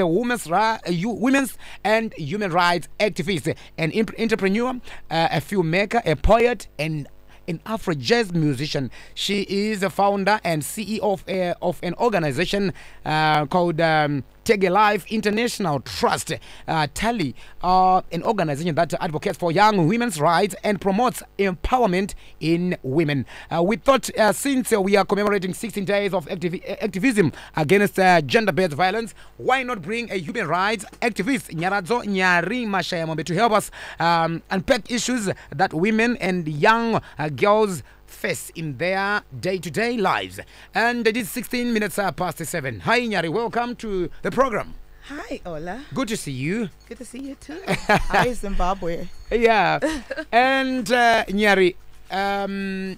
a women's, a women's and human rights activist, an entrepreneur, uh, a filmmaker, a poet, and an Afro jazz musician. She is a founder and CEO of, a, of an organization uh, called um, Tag a Life International Trust, uh, TaLI, uh, an organization that advocates for young women's rights and promotes empowerment in women. Uh, we thought uh, since we are commemorating 16 days of activi- activism against uh, gender-based violence, why not bring a human rights activist, Nyaradzo Nyari Mashayamombe, to help us um, unpack issues that women and young uh, girls face in their day-to-day lives. And it is 16 minutes uh, past 7. Hi, Nyari. Welcome to the program. Hi, Ola. Good to see you. Good to see you too. Hi, Zimbabwe. Yeah. and uh, Nyari, um,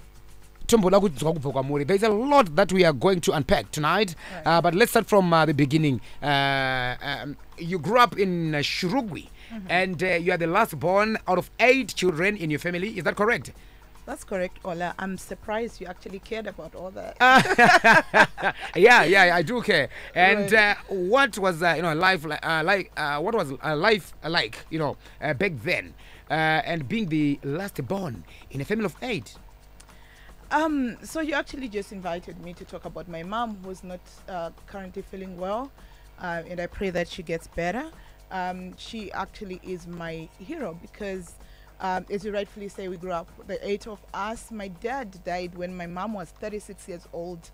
tombola kudzwa kubva kwamuri there's a lot that we are going to unpack tonight uh, but let's start from uh, the beginning uh, um, you grew up in uh, shurugwi and uh, you are the last born out of eight children in your family is that correct That's correct, Ola. I'm surprised you actually cared about all that. yeah, yeah, I do care. And uh, what was uh, you know life li- uh, like? Uh, what was uh, life like? You know, uh, back then, uh, and being the last born in a family of eight. Um, so you actually just invited me to talk about my mom, who's not uh, currently feeling well, and I pray that she gets better. Um, she actually is my hero because, um, as you rightfully say, we grew up the eight of us. My dad died when my mom was 36 years old,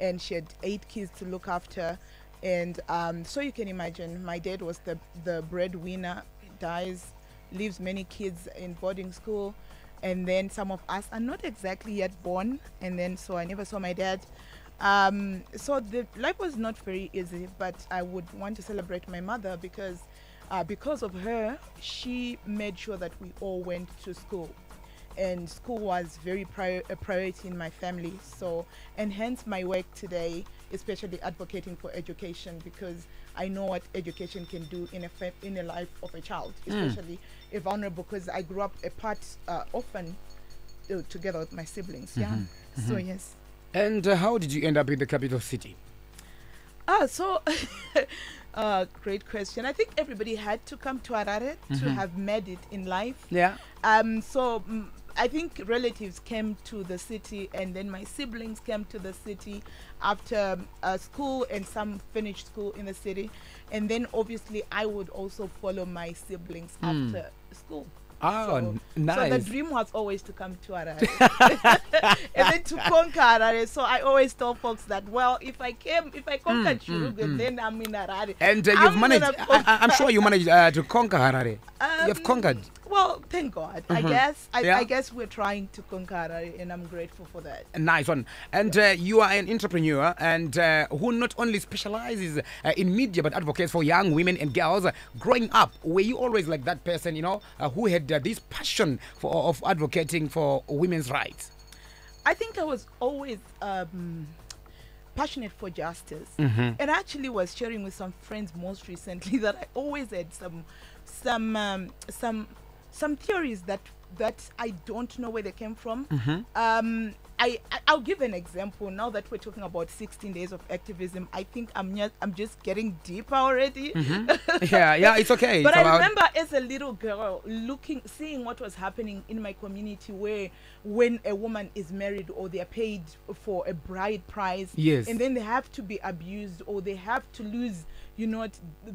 and she had eight kids to look after. And um, so you can imagine, my dad was the the breadwinner. Dies, leaves many kids in boarding school and then some of us are not exactly yet born and then so i never saw my dad um, so the life was not very easy but i would want to celebrate my mother because uh, because of her she made sure that we all went to school. And school was very prior, a priority in my family. So and hence my work today especially advocating for education because i know what education can do in a fa- in a life of a child especially a vulnerable because i grew up apart uh, often uh, together with my siblings yeah? So yes. And uh, how did you end up in the capital city? Ah, so uh, great question. I think everybody had to come to Harare to have made it in life. Yeah. Um, so mm, I think relatives came to the city, and then my siblings came to the city after uh, school, and some finished school in the city, and then obviously I would also follow my siblings after school. Oh, So- n- So the dream was always to come to Harare and then to conquer Harare. So I always tell folks that, well, if I came, if I conquered Shurugwi, then I'm in Harare. and uh, you've I'm managed. I, I'm sure you managed uh, to conquer Harare. You've Um, conquered. Well, thank God. I guess. I, Yeah. I guess we're trying to conquer and I'm grateful for that. A nice one. And uh, you are an entrepreneur and uh, who not only specializes uh, in media but advocates for young women and girls. growing up, were you always like that person, you know, uh, who had uh, this passion for of advocating for women's rights? I think I was always um, passionate for justice, Mm-hmm. and I actually was sharing with some friends most recently that I always had some, some, um, some, some theories that that I don't know where they came from. Mm-hmm. Um, I, I'll give an example. Now that we're talking about 16 days of activism, I think I'm just I'm just getting deeper already. yeah, yeah, it's okay. But It's I about- remember as a little girl looking, seeing what was happening in my community, where when a woman is married or they are paid for a bride price, Yes. and then they have to be abused or they have to lose, you know,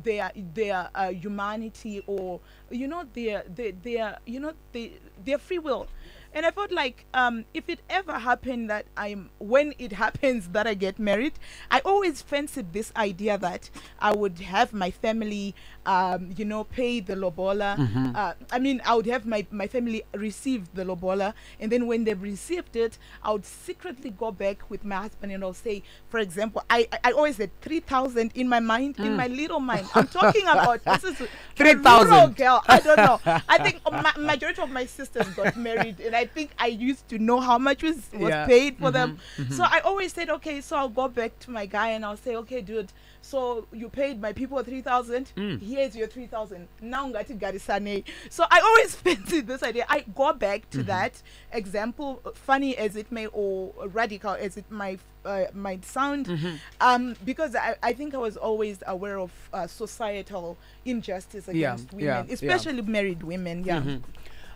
their their uh, humanity or you know their their, their you know their, their free will. And I felt like um, if it ever happened that I'm, when it happens that I get married, I always fancied this idea that I would have my family, um, you know, pay the lobola. Uh, I mean, I would have my, my family receive the lobola. And then when they've received it, I would secretly go back with my husband and I'll say, for example, I, I, always had 3,000 in my mind, in my little mind. I'm talking about this is a 3,000. rural girl. I don't know. I think ma- majority of my sisters got married, and I think I used to know how much was was Yeah. paid for them. Mhm, So I always said, okay, so I'll go back to my guy and I'll say, okay, dude. So you paid my people three thousand. Mm. Here's your three thousand. Now ngati garisane. So I always fancied this idea. I go back to that example, funny as it may or radical as it might uh, might sound, Mm-hmm. um, because I, I think I was always aware of uh, societal injustice against yeah, women, yeah. especially married women. Yeah. Mhm.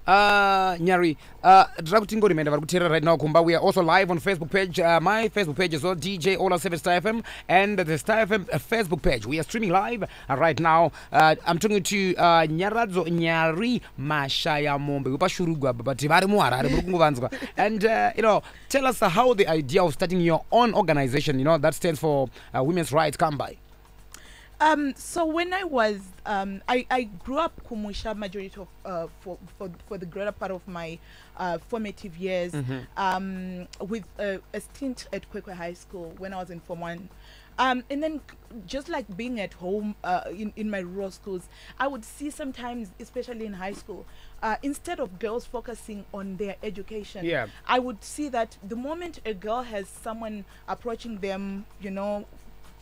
Uh, nyari uh, ndira kuti ngorimenda vari kuteerera right now kumba we are also live on facebook page uh, my facebook page is well dj ola 7 star fm and the star fm uh, facebook page. We are streaming live uh, right now. Uh, i'm talking to uh, nyaradzo nyari mashaya mombe. Wepashurugwa apa but vari muharare muri kungovanzwa and uh, you know tell us uh, how the idea of starting your own organization you know that stands for uh, women's rights come by Um, so when I was, um, I, I grew up Kumusha majority of, uh, for, for, for the greater part of my uh, formative years, um, with a, a stint at Kwekwe High School when I was in Form 1. Um, and then just like being at home uh, in, in my rural schools, I would see sometimes, especially in high school, uh, instead of girls focusing on their education, Yeah. I would see that the moment a girl has someone approaching them, you know,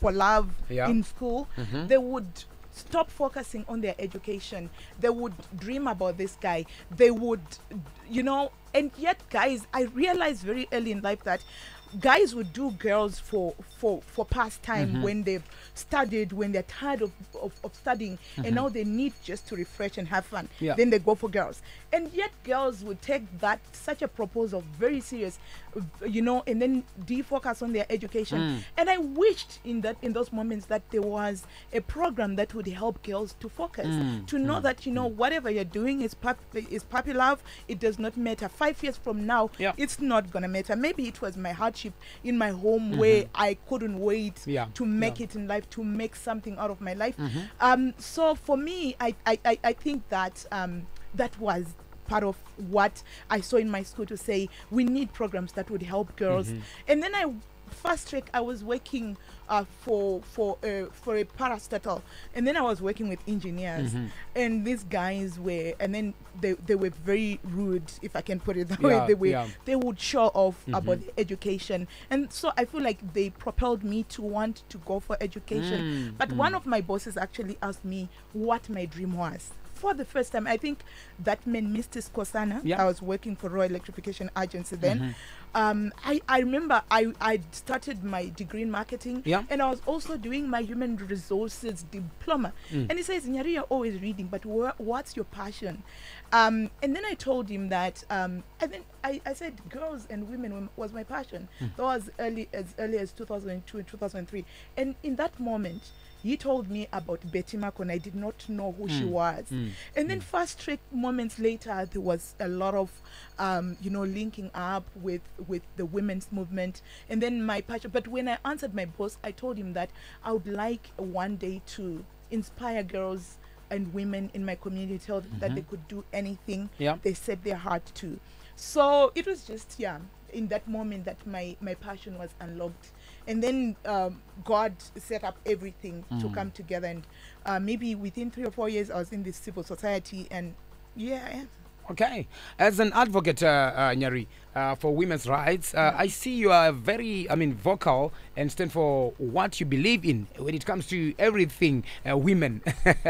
for love Yeah. in school, mm-hmm. they would stop focusing on their education. They would dream about this guy. They would, you know, and yet, guys, I realized very early in life that guys would do girls for for for pastime mm-hmm. when they've studied when they're tired of, of, of studying and mm-hmm. now they need just to refresh and have fun. Yeah. then they go for girls. And yet girls would take that such a proposal very serious you know and then defocus on their education. Mm. And i wished in that in those moments that there was a program that would help girls to focus mm. to know mm. that you know whatever you're doing is pop is puppy love. It does not matter. Five years from now Yeah. it's not gonna matter. Maybe it was my hardship in my home where i couldn't wait Yeah, to make yeah. it in life to make something out of my life. Um so for me i i i, I think that um that was part of what i saw in my school to say we need programs that would help girls. And then i fast track i was working uh, for for uh, for a parastatal. And then i was working with engineers. And these guys were and then they, they were very rude if i can put it that Yeah, way they were yeah. they would show off about education. And so i feel like they propelled me to want to go for education. Mm, but one of my bosses actually asked me what my dream was for the first time i think that man mr skosana Yeah. i was working for rural electrification agency then Mm-hmm. um, I, I remember I, I started my degree in marketing Yeah. and I was also doing my human resources diploma. Mm. And he says, Nyari, you're always reading, but wha- what's your passion? Um, and then I told him that, um, and then I, I said, girls and women was my passion. Mm. That was early as early as 2002 and 2003. And in that moment, he told me about Betty Makoni. I did not know who she Mm. was. Mm. And then fast track moments later, there was a lot of, um, you know, linking up with with the women's movement. And then my passion. But when I answered my boss, I told him that I would like one day to inspire girls and women in my community, tell them that they could do anything Yeah. they set their heart to. So it was just yeah, in that moment that my my passion was unlocked. And then um, God set up everything to Mm. come together, and uh, maybe within three or four years, I was in this civil society, and yeah, Okay. As an advocate, uh, uh, Nyari, uh, for women's rights, uh, I see you are very, I mean, vocal and stand for what you believe in when it comes to everything uh, women.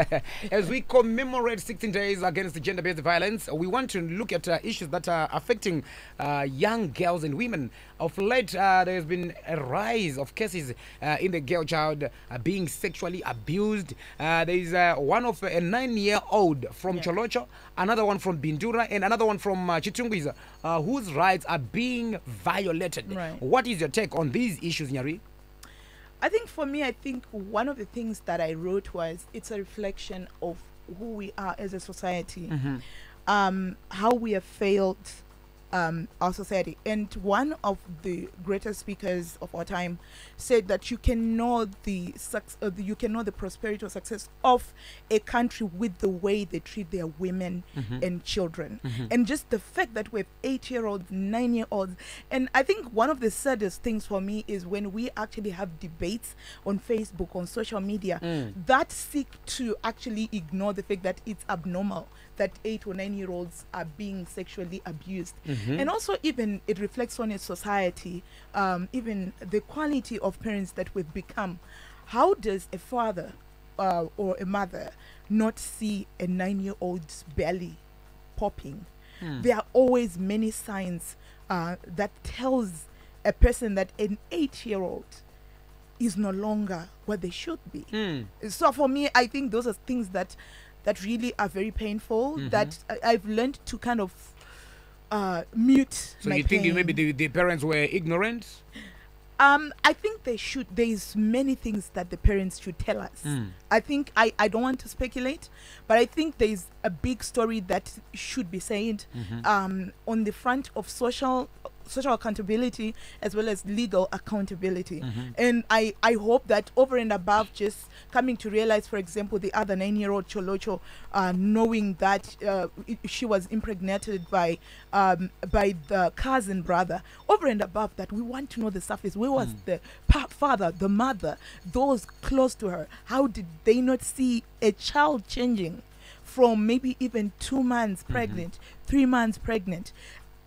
As we commemorate 16 days against gender based violence, we want to look at uh, issues that are affecting uh, young girls and women. Of late, uh, there has been a rise of cases uh, in the girl child uh, being sexually abused. Uh, there is uh, one of a nine year old from Yeah. Tsholotsho, another one from Bindura, and another one from uh, Chitungwiza, uh, whose rights are being violated. Right. What is your take on these issues, Nyari? I think for me, I think one of the things that I wrote was it's a reflection of who we are as a society, um, how we have failed um, our society. And one of the greatest speakers of our time said that you can know the, uh, the you can know the prosperity or success of a country with the way they treat their women and children. And just the fact that we have eight year olds, nine year olds. And I think one of the saddest things for me is when we actually have debates on Facebook, on social media, that seek to actually ignore the fact that it's abnormal that eight or nine year olds are being sexually abused. and also even it reflects on a society um, even the quality of parents that we've become how does a father uh, or a mother not see a nine-year-old's belly popping Hmm. there are always many signs uh, that tells a person that an eight-year-old is no longer what they should be Mm. so for me i think those are things that that really are very painful Mhm. that I, i've learned to kind of uh mute So you think pain. maybe the, the parents were ignorant? um i think they should there's many things that the parents should tell us Mm. i think i i don't want to speculate but i think there's a big story that should be said Mhm. um on the front of social social accountability as well as legal accountability Mhm. and I, I hope that over and above just coming to realize, for example, the other nine-year-old Tsholotsho, uh, knowing that uh, she was impregnated by um, by the cousin brother, over and above that, we want to know the surface. Where was Mm. the pa- father, the mother, those close to her? How did they not see a child changing from maybe even two months pregnant, three months pregnant?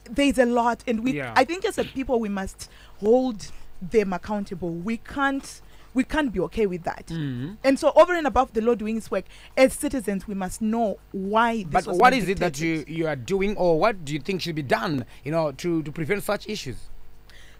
There's a lot, and we. Yeah. I think as a people, we must hold them accountable. We can't we can't be okay with that. Mhm. And so over and above the law doing its work, as citizens we must know why this But what it that you, you are doing or what do you think should be done, you know, to, to prevent such issues?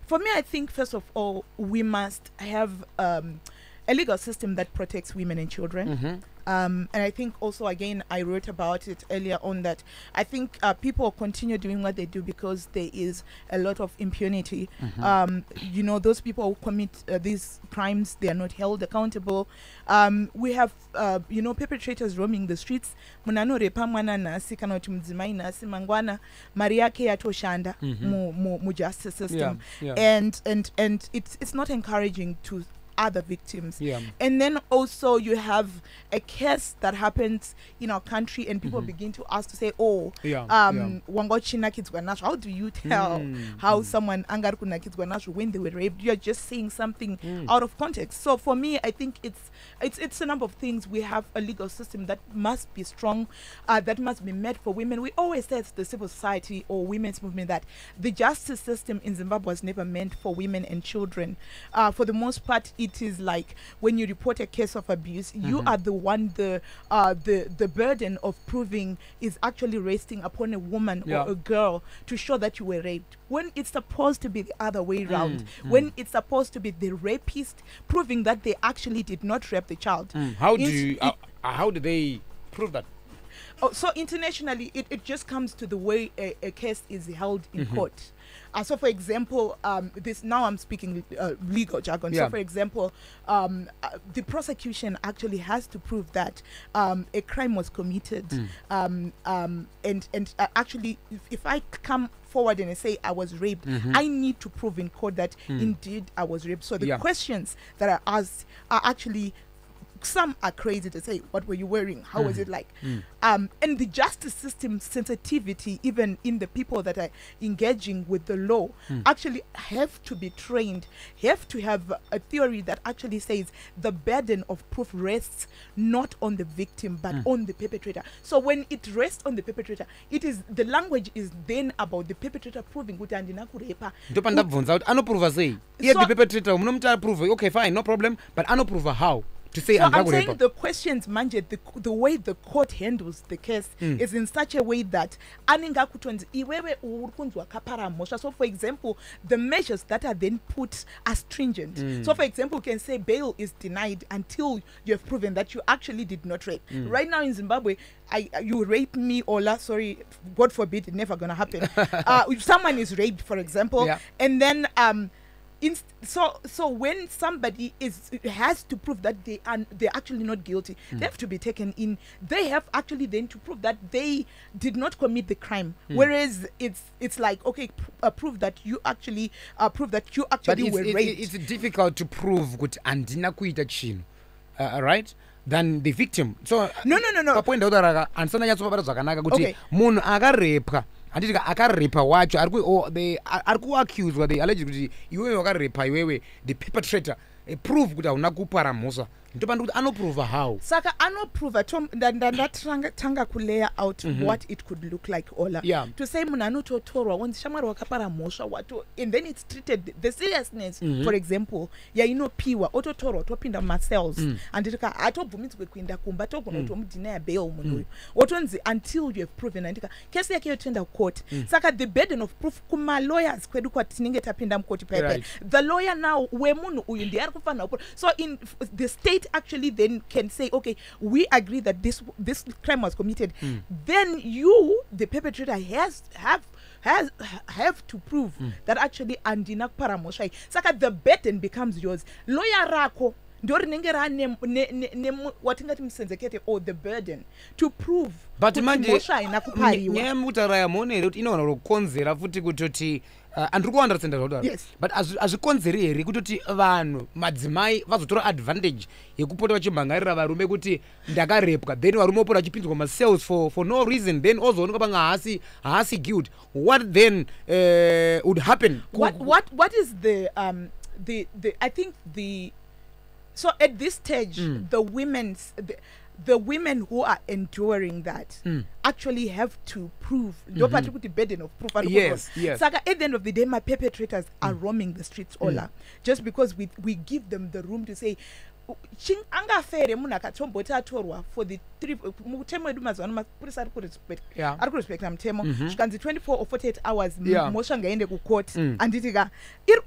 For me I think first of all we must have um, a legal system that protects women and children. Mhm. Um, and I think also again I wrote about it earlier on that I think uh, people continue doing what they do because there is a lot of impunity. Mhm. Um, you know those people who commit uh, these crimes they are not held accountable. Um, we have uh, you know perpetrators roaming the streets. munanorepa mwana nhasi kana kuti mudzimai nhasi mangwana mari yake yatoshanda Mhm. mu, mu, mu justice system yeah, yeah, and and and it's it's not encouraging to other victims. Yeah. and then also you have a case that happens in our country and people Mhm. begin to ask to say oh yeah, um nazvo how do you tell Mm, how mm. someone angari kunakidzwa nazvo when they were raped? You're just saying something Mm. out of context. So for me i think it's it's it's a number of things. We have a legal system that must be strong uh, that must be met for women. We always say it's the civil society or women's movement that the justice system in zimbabwe was never meant for women and children. Uh, for the most part it is like when you report a case of abuse you Mhm. are the one the uh, the the burden of proving is actually resting upon a woman Yeah. or a girl to show that you were raped when it's supposed to be the other way around Mm, when mm. it's supposed to be the rapist proving that they actually did not rape the child Mm. How do you, uh, uh, how do they prove that? oh, so internationally it, it just comes to the way a, a case is held in Mhm. court uh, so for example um, this now i'm speaking uh, legal jargon Yeah. so for example um, uh, the prosecution actually has to prove that um, a crime was committed Mm. um, um, and and uh, actually if, if i come forward and I say i was raped Mhm. I need to prove in court that Mm. indeed I was raped. So the Yeah. questions that are asked are actually some are crazy to say what were you wearing how was Mhm. it like Mm. um and the justice system sensitivity even in the people that are engaging with the law Mm. actually have to be trained have to have a theory that actually says the burden of proof rests not on the victim but Mm. on the perpetrator so when it rests on the perpetrator it is the language is then about the perpetrator proving kuti andina kurepa pandabvunza ndabvunza kuti anoprova sei iye the perpetrator munomuti aprove okay fine no problem but anoprova how to say So I'm saying the questions manje the, the way the court handles the case Mm. is in such a way that anenge akutonzi iwewe uri kunzi wakapara mhosva so for example the measures that are then put are stringent Mm. so for example you can say bail is denied until you have proven that you actually did not rape Mm. right now in zimbabwe I, you rape me or la sorry god forbid it never gonna happen uh, if someone is raped for example Yeah. and then um inst- so so when somebody is has to prove that they are they're actually not guilty Mm. they have to be taken in. They have actually then to prove that they did not commit the crime. Mm. whereas it's it's like okay pr- uh, prove that you actually uh, prove that you but actually it's, were it, raped. it, it's difficult to prove kuti handina kuita chinhu uh, right? Than the victim. So no no no no. papoint ndautauraka handisana nyatsopabata zvakanaka kuti Okay. munhu akarepwa handiti akaripa wacho ari kuaccuswa oh, they alleged kuti iwewe wakaripa iwewe the perpetrator prove kuti hauna kupara mhosa ndopanda kuti anoprova how saka anoprova ndatanga nda- out ndatanga -hmm. what it could look like ola. Yeah. to say munhu anototorwa onzi shamwari wakapara mhosva wato and then it's treated the seriousness Mhm. for example yainopiwa ototorwa topinda mumacells Mm. anditika hatobvumidzwe kuenda kumba togona kutomudhinaya bail munhu uyu otonzi until you have proven andika kesi yake yotoenda kucourt Mm. saka the burden of proof kumalawyers kwedu kwatinenge tapinda mukoti paipai Right. the lawyer now wemunhu uyu ndiye ari kufanira so in the state actually then can say okay we agree that this this crime was committed Mm. then you the perpetrator has have has have to prove Mm. that actually andina kupara mhosva iyi saka the burden becomes yours lawyer rako ndo rinenge rane watingati musenzekete or the burden to prove but manje mhosva haina kupariwa nyaya yemutaura yamuone here kuti inowana kukonzera futi kutoti uh, andiri kuunderstanda zvautaura Yes. but hazvi- hazvikonzeri here kutoti vanhu madzimai vazotora advantage yekupota vachimhangarira varume kuti ndakarepwa then varume vopota vachipinzwa macells for, for no reason then ozoonekwa panga haasi haasi guilt what then uh, would happen what what what is the um the the i think the so at this stage Mm. the women's the, the women who are enduring that Mm. actually have to prove. Ndo pati mm-hmm. kuti burden of proof ari Yes, yes. saka at the end of the day my perpetrators are mm. roaming the streets mm. ola. Just because we we give them the room to say ching here munhu akatomboti atorwa for the three mutemo wedu mazuva ano mapurisa ari kurespect Yeah. ari kurespecta mutemo Mhm. zvikanzi 24 or 48 hours Yeah. mhosva ngaende kukoti Mm. anditi ka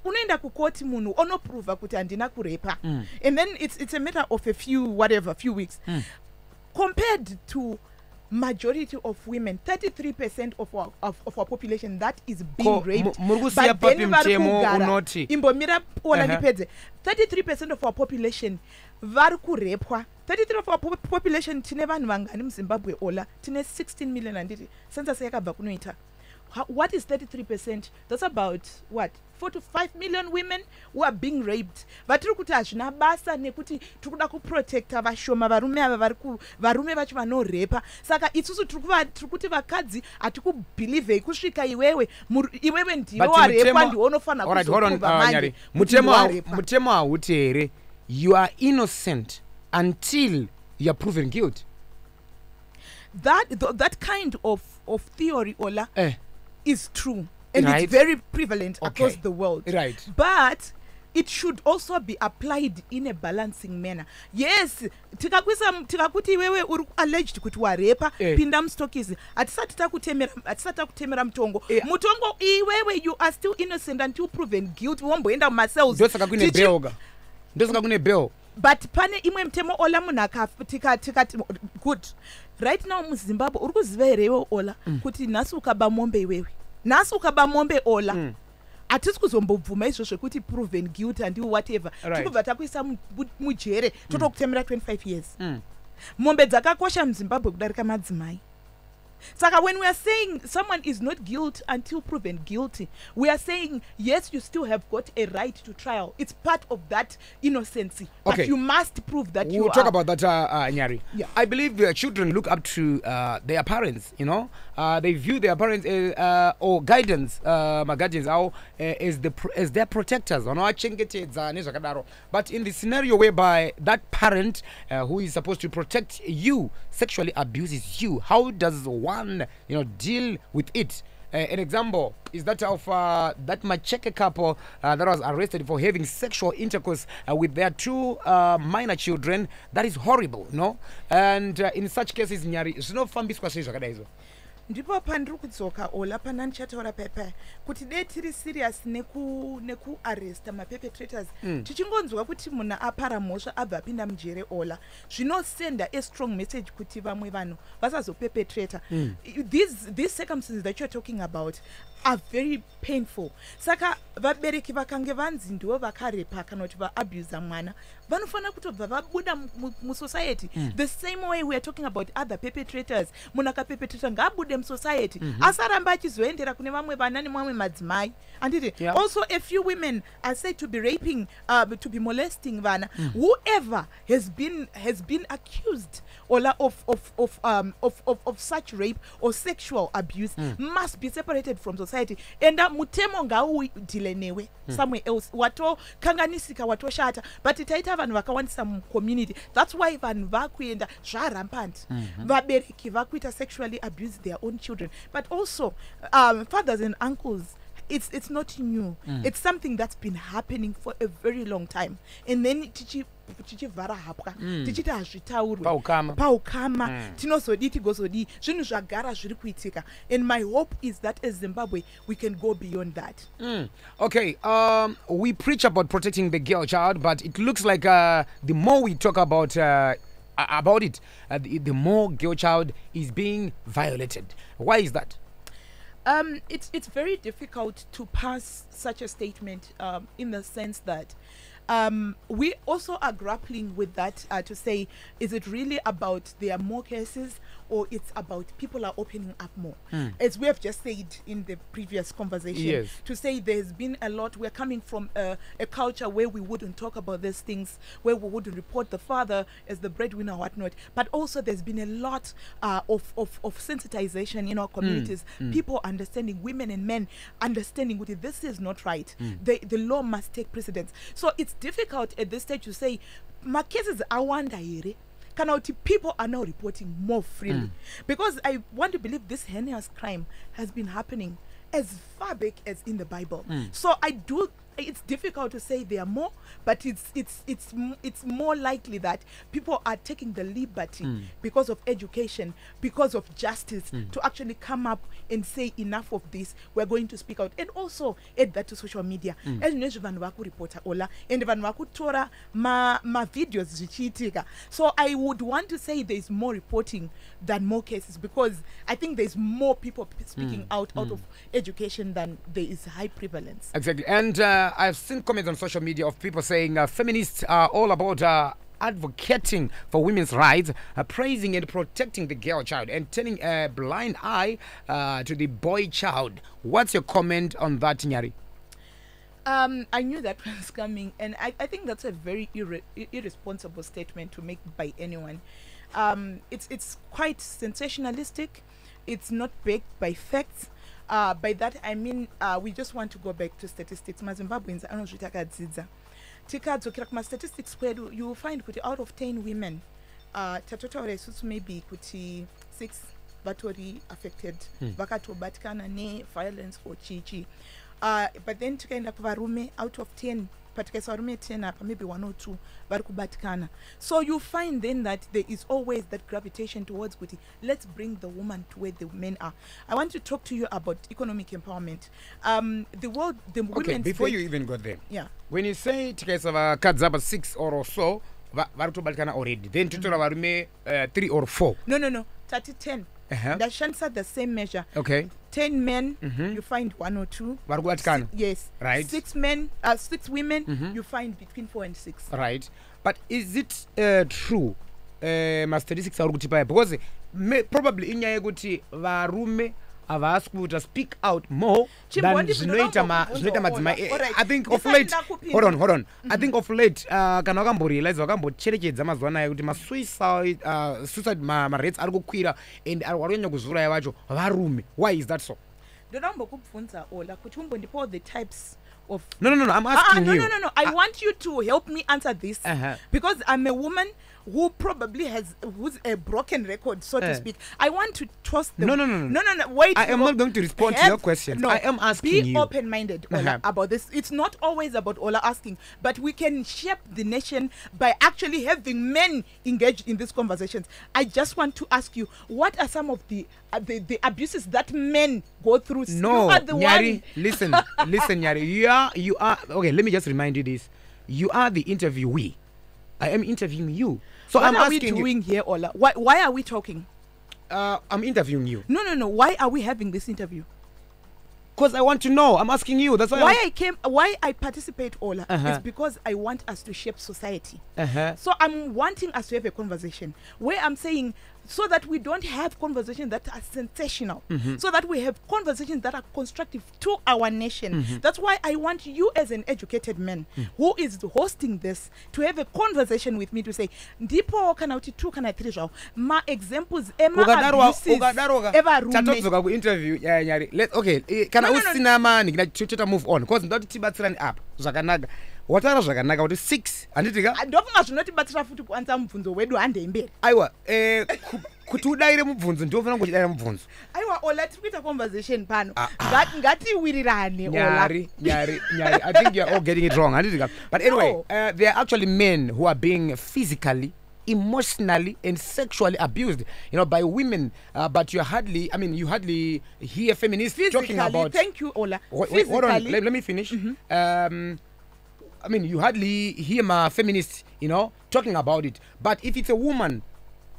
unoenda kukoti munhu onoprova kuti handina kurepa Mm. and then it's, it's a matter of a few whatever few weeks Mm. compared to majority of women 33 percent of our, of, of our population that is being Ko- raped. mu- muri kusiya papi mutemo unoti? imbomira ona ndipedze 33 percent of our population vari kurepwa. 33 of our po- population tine vanhu vangani muzimbabwe ola tine 16 million handiti census yakabva kunoita. What is 33 percent? That's about what 4 to 5 million women who are being raped. Vatiri kuti hazvina basa nekuti tiri kuda kuprotecta vashoma varume ava vari varume vacho vanorepa saka isusu tiri kuti vakadzi hatikubhilivhei kusvika iwewe iwewe ndiwe warepwa ndiwe unofanira kuzoprova uh, manje. Mutemo hauti here. You are innocent until you are proven guilt that th- that kind of of theory ola eh, is true and Right. it's very prevalent across the world. Right. But it should also be applied in a balancing manner. Yes tikakwisa tikakuti iwewe uri alleged kuti warepa Eh. pinda mustokisi hatisati takutemera hatisati takutemera mutongo Eh. mutongo iwewe you are still innocent until proven guilt womboenda mumacells ndosaka kune belga ndosaka kune bell but pane imwe mutemo ola munhu akafa tikati good. Right now muzimbabwe uri kuziva here iwe ola? Kuti nhasi ukaba mombe iwewe nhasi ukaba mombe ola Mm. hatisi kuzombobvuma izvo zvekuti proven guilt handiwo whatever Right. tikubva takuisa mu- mu- mujere totokutemera 25 years Mm. mombe dzakakosha muzimbabwe kudarika madzimai saka when we are saying someone is not guilt until proven guilty we are saying yes you still have got a right to trial it's part of that innocency Okay. but you must prove that you we'll talk are about that uh, uh, nyari Yeah. i believe uh, children look up to uh, their parents you know uh, they view their parents as, uh, or guidance uh, maguardians avo uh, as, the as their protectors vanovachengetedza nezvakadaro but in the scenario whereby that parent uh, who is supposed to protect you sexually abuses you how does one you know deal with it uh, an example is that of uh, that Macheke couple uh, that was arrested for having sexual intercourse uh, with their two uh, minor children. That is horrible, no? And uh, in such cases, nyari zvinofambiswa sei zvakadai izvo ndipo pandiri kudzoka ola pana ndichataura paipai kuti dei tiri serious neku nekuarresta maperpetrators Mm. tichingonzwa kuti munhu apara mhosva abva apinda mujere ola zvinosenda a strong message kuti vamwe vanhu vasazoperpetrata Mm. these, these circumstances that you're talking about are very painful saka vabereki vakange vanzi ndivo vakarepa kana kuti vaabusa mwana vanofanira kutobva vabuda mu- mu- musociety Mm. the same way we are talking about other perpetrators munhu akaperpetrata ngaabude musociety Mhm. asaramba achizoendera kune vamwe vana nemamwe madzimai anditi Yeah. also a few women are said to be raping uh, to be molesting vana Mm. whoever has been has been accused ola of of of um of, of, of such rape or sexual abuse Mm. must be separated from society. And enda mutemo ngaudhile newe somewhere else. Watokanganisika watoshata but taita vanhu vakawandisa mucommunity that's why vanhu vakuenda zvarampant vabereki vakuita sexually abuse their own children. But also um, fathers and uncles it's it's not new. It's something that's been happening for a very long time. And then tichi tichivhara hapwa. Tichiti hazvitaurwi paukama paukama Mm. tinozodii tigozodii zvinhu zvagara zviri kuitika and my hope is that as zimbabwe we can go beyond that. Mm. Okay, um, we preach about protecting the girl child, but it looks like uh, the more we talk about uh, about it, uh, the, the more girl child is being violated. Why is that? Um, it's it's very difficult to pass such a statement um, in the sense that um, we also are grappling with that uh, to say is it really about there are more cases or it's about people are opening up more. Hmm. As we have just said in the previous conversation Yes. to say there's been a lot we're coming from a, a culture where we wouldn't talk about these things where we wouldn't report the father as the breadwinner or whatnot but also there's been a lot uh, of, of, of sensitization in our hmm. communities. Hmm. People understanding women and men understanding that this is not right. The, the law must take precedence. So it's difficult at this stage to say macases awanda here kana kuti people are now reporting more freely. Mm. Because i want to believe this heinous crime has been happening as far back as in the bible. Mm. So i do it's difficult to say there are more but it's it's it's it's more likely that people are taking the liberty hmm. because of education because of justice hmm. to actually come up and say enough of this we're going to speak out. And also add that to social media. Hmm. As ezvinezvi vanhu vakuripota ola and vanhu vakutora ma- mavideos zvichiitika. So i would want to say there's more reporting than more cases because i think there's more people speaking out out of education than there is high prevalence. Exactly. And uh, I've seen comments on social media of people saying uh, feminists are all about uh, advocating for women's rights, uh, praising and protecting the girl child, and turning a blind eye uh, to the boy child. What's your comment on that, Nyari? Um, I knew that was coming, and I, I think that's a very irre- i- irresponsible statement to make by anyone. Um, it's it's quite sensationalistic. It's not backed by facts. Uh, by that I mean uh, we just want to go back to statistics. mazimbabweans anozvitakadzidza tikadzokera kumastatistics kwedu you will find kuti out of 10 women uh, tatotaura isusu maybe kuti 6 vatori affected. Vakatobatikana neviolence or chichi uh, but then tikaenda kuvarume out of 10 patikaisa varume 10 apa maybe 1 or 2 vari kubatikana. So you find then that there is always that gravitation towards kuti let's bring the woman to where the men are. I want to talk to you about economic empowerment. Um, the world the Okay, before you even got there, yeah. When you say tikaisa vakadzi apa 6 or so va- vari kutobatikana already. Then totora varume uh, 3 or 4 no no no. Tati 10 uh-huh. ndashandisa the same measure okay 10 men Mhm. you find one or two vari kubatikana Si- yes Right. six men uh, six women Mhm. you find between four and six right but is it uh, true uh, mastatistics auri kutipa because may, probably inyaya yekuti varume havasi kuita speak out more than zvinoita madzimai. I think of late hold on hold on. I think of late uh, kana wakamborealize wakambocherechedza mazuva anaya kuti masuicide uh, marates ari kukwira and ari kunyanya kuzuraya vacho varume. Why is that so? Ndoda kumbokubvunza ola kuti umbondipawo the types of no no no no i'm Ah, ah, asking no, you. no, no, no. I want you to help me answer this Uh-huh. because I'm a woman who probably has who's a broken record, so to Eh. speak. I want to trust the No, no, no, no. no, no, no. Wait, I am not going to respond to your question. No, I am asking be open-minded Uh-huh. about this. It's not always about Ola asking, but we can shape the nation by actually having men engaged in these conversations. I just want to ask you, what are some of the uh, the, the abuses that men go through? No, you are the Nyari, listen, listen, Nyari. You are, you are. Okay, let me just remind you this. You are the interviewee. I am interviewing you. So what I'm are we asking you. doing here, Ola? Why, why are we talking? Uh, I'm interviewing you No, no, no. Why are we having this interview? because I want to know. I'm asking you. That's why. Why I came, why I participate, Ola, Uh-huh. is because I want us to shape society. Uh huh. So I'm wanting us to have a conversation where I'm saying so that we don't have conversations that are sensational. So that we have conversations that are constructive to our nation. That's why i want you as an educated man who is hosting this to have a conversation with me to say ndipo kana kuti two kana three zvavo ma-examples ukadarowa ukadaroka ema-abuses tatodzoka kuinterview nyari let okay eh, kana usina manhingi toita move on bcause ndoda kuti tibatsirani apa zvakanaka wataura zvakanaka kuti six handiti ka ndofunga zvinotibatsira futi kuanza mubvunzo wedu handei mberi aiwa eh, ku- kuti udayire mubvunzo ndiofanira kungochidayira mubvunzo. Aiwa ola tiri kuita conversation pano. Ah, ah. Ngati- ngatiwirirane nyari nyari nyari. I think you're all getting it wrong handiti ka but anyway No. uh, there are actually men who are being physically emotionally and sexually abused you know by women uh, but you hardly i mean you hardly hear feminists talking physically. about thank you ola. Wait, hold on. Let, let me finish. Um, I mean, you hardly hear my feminists, you know, talking about it. But if it's a woman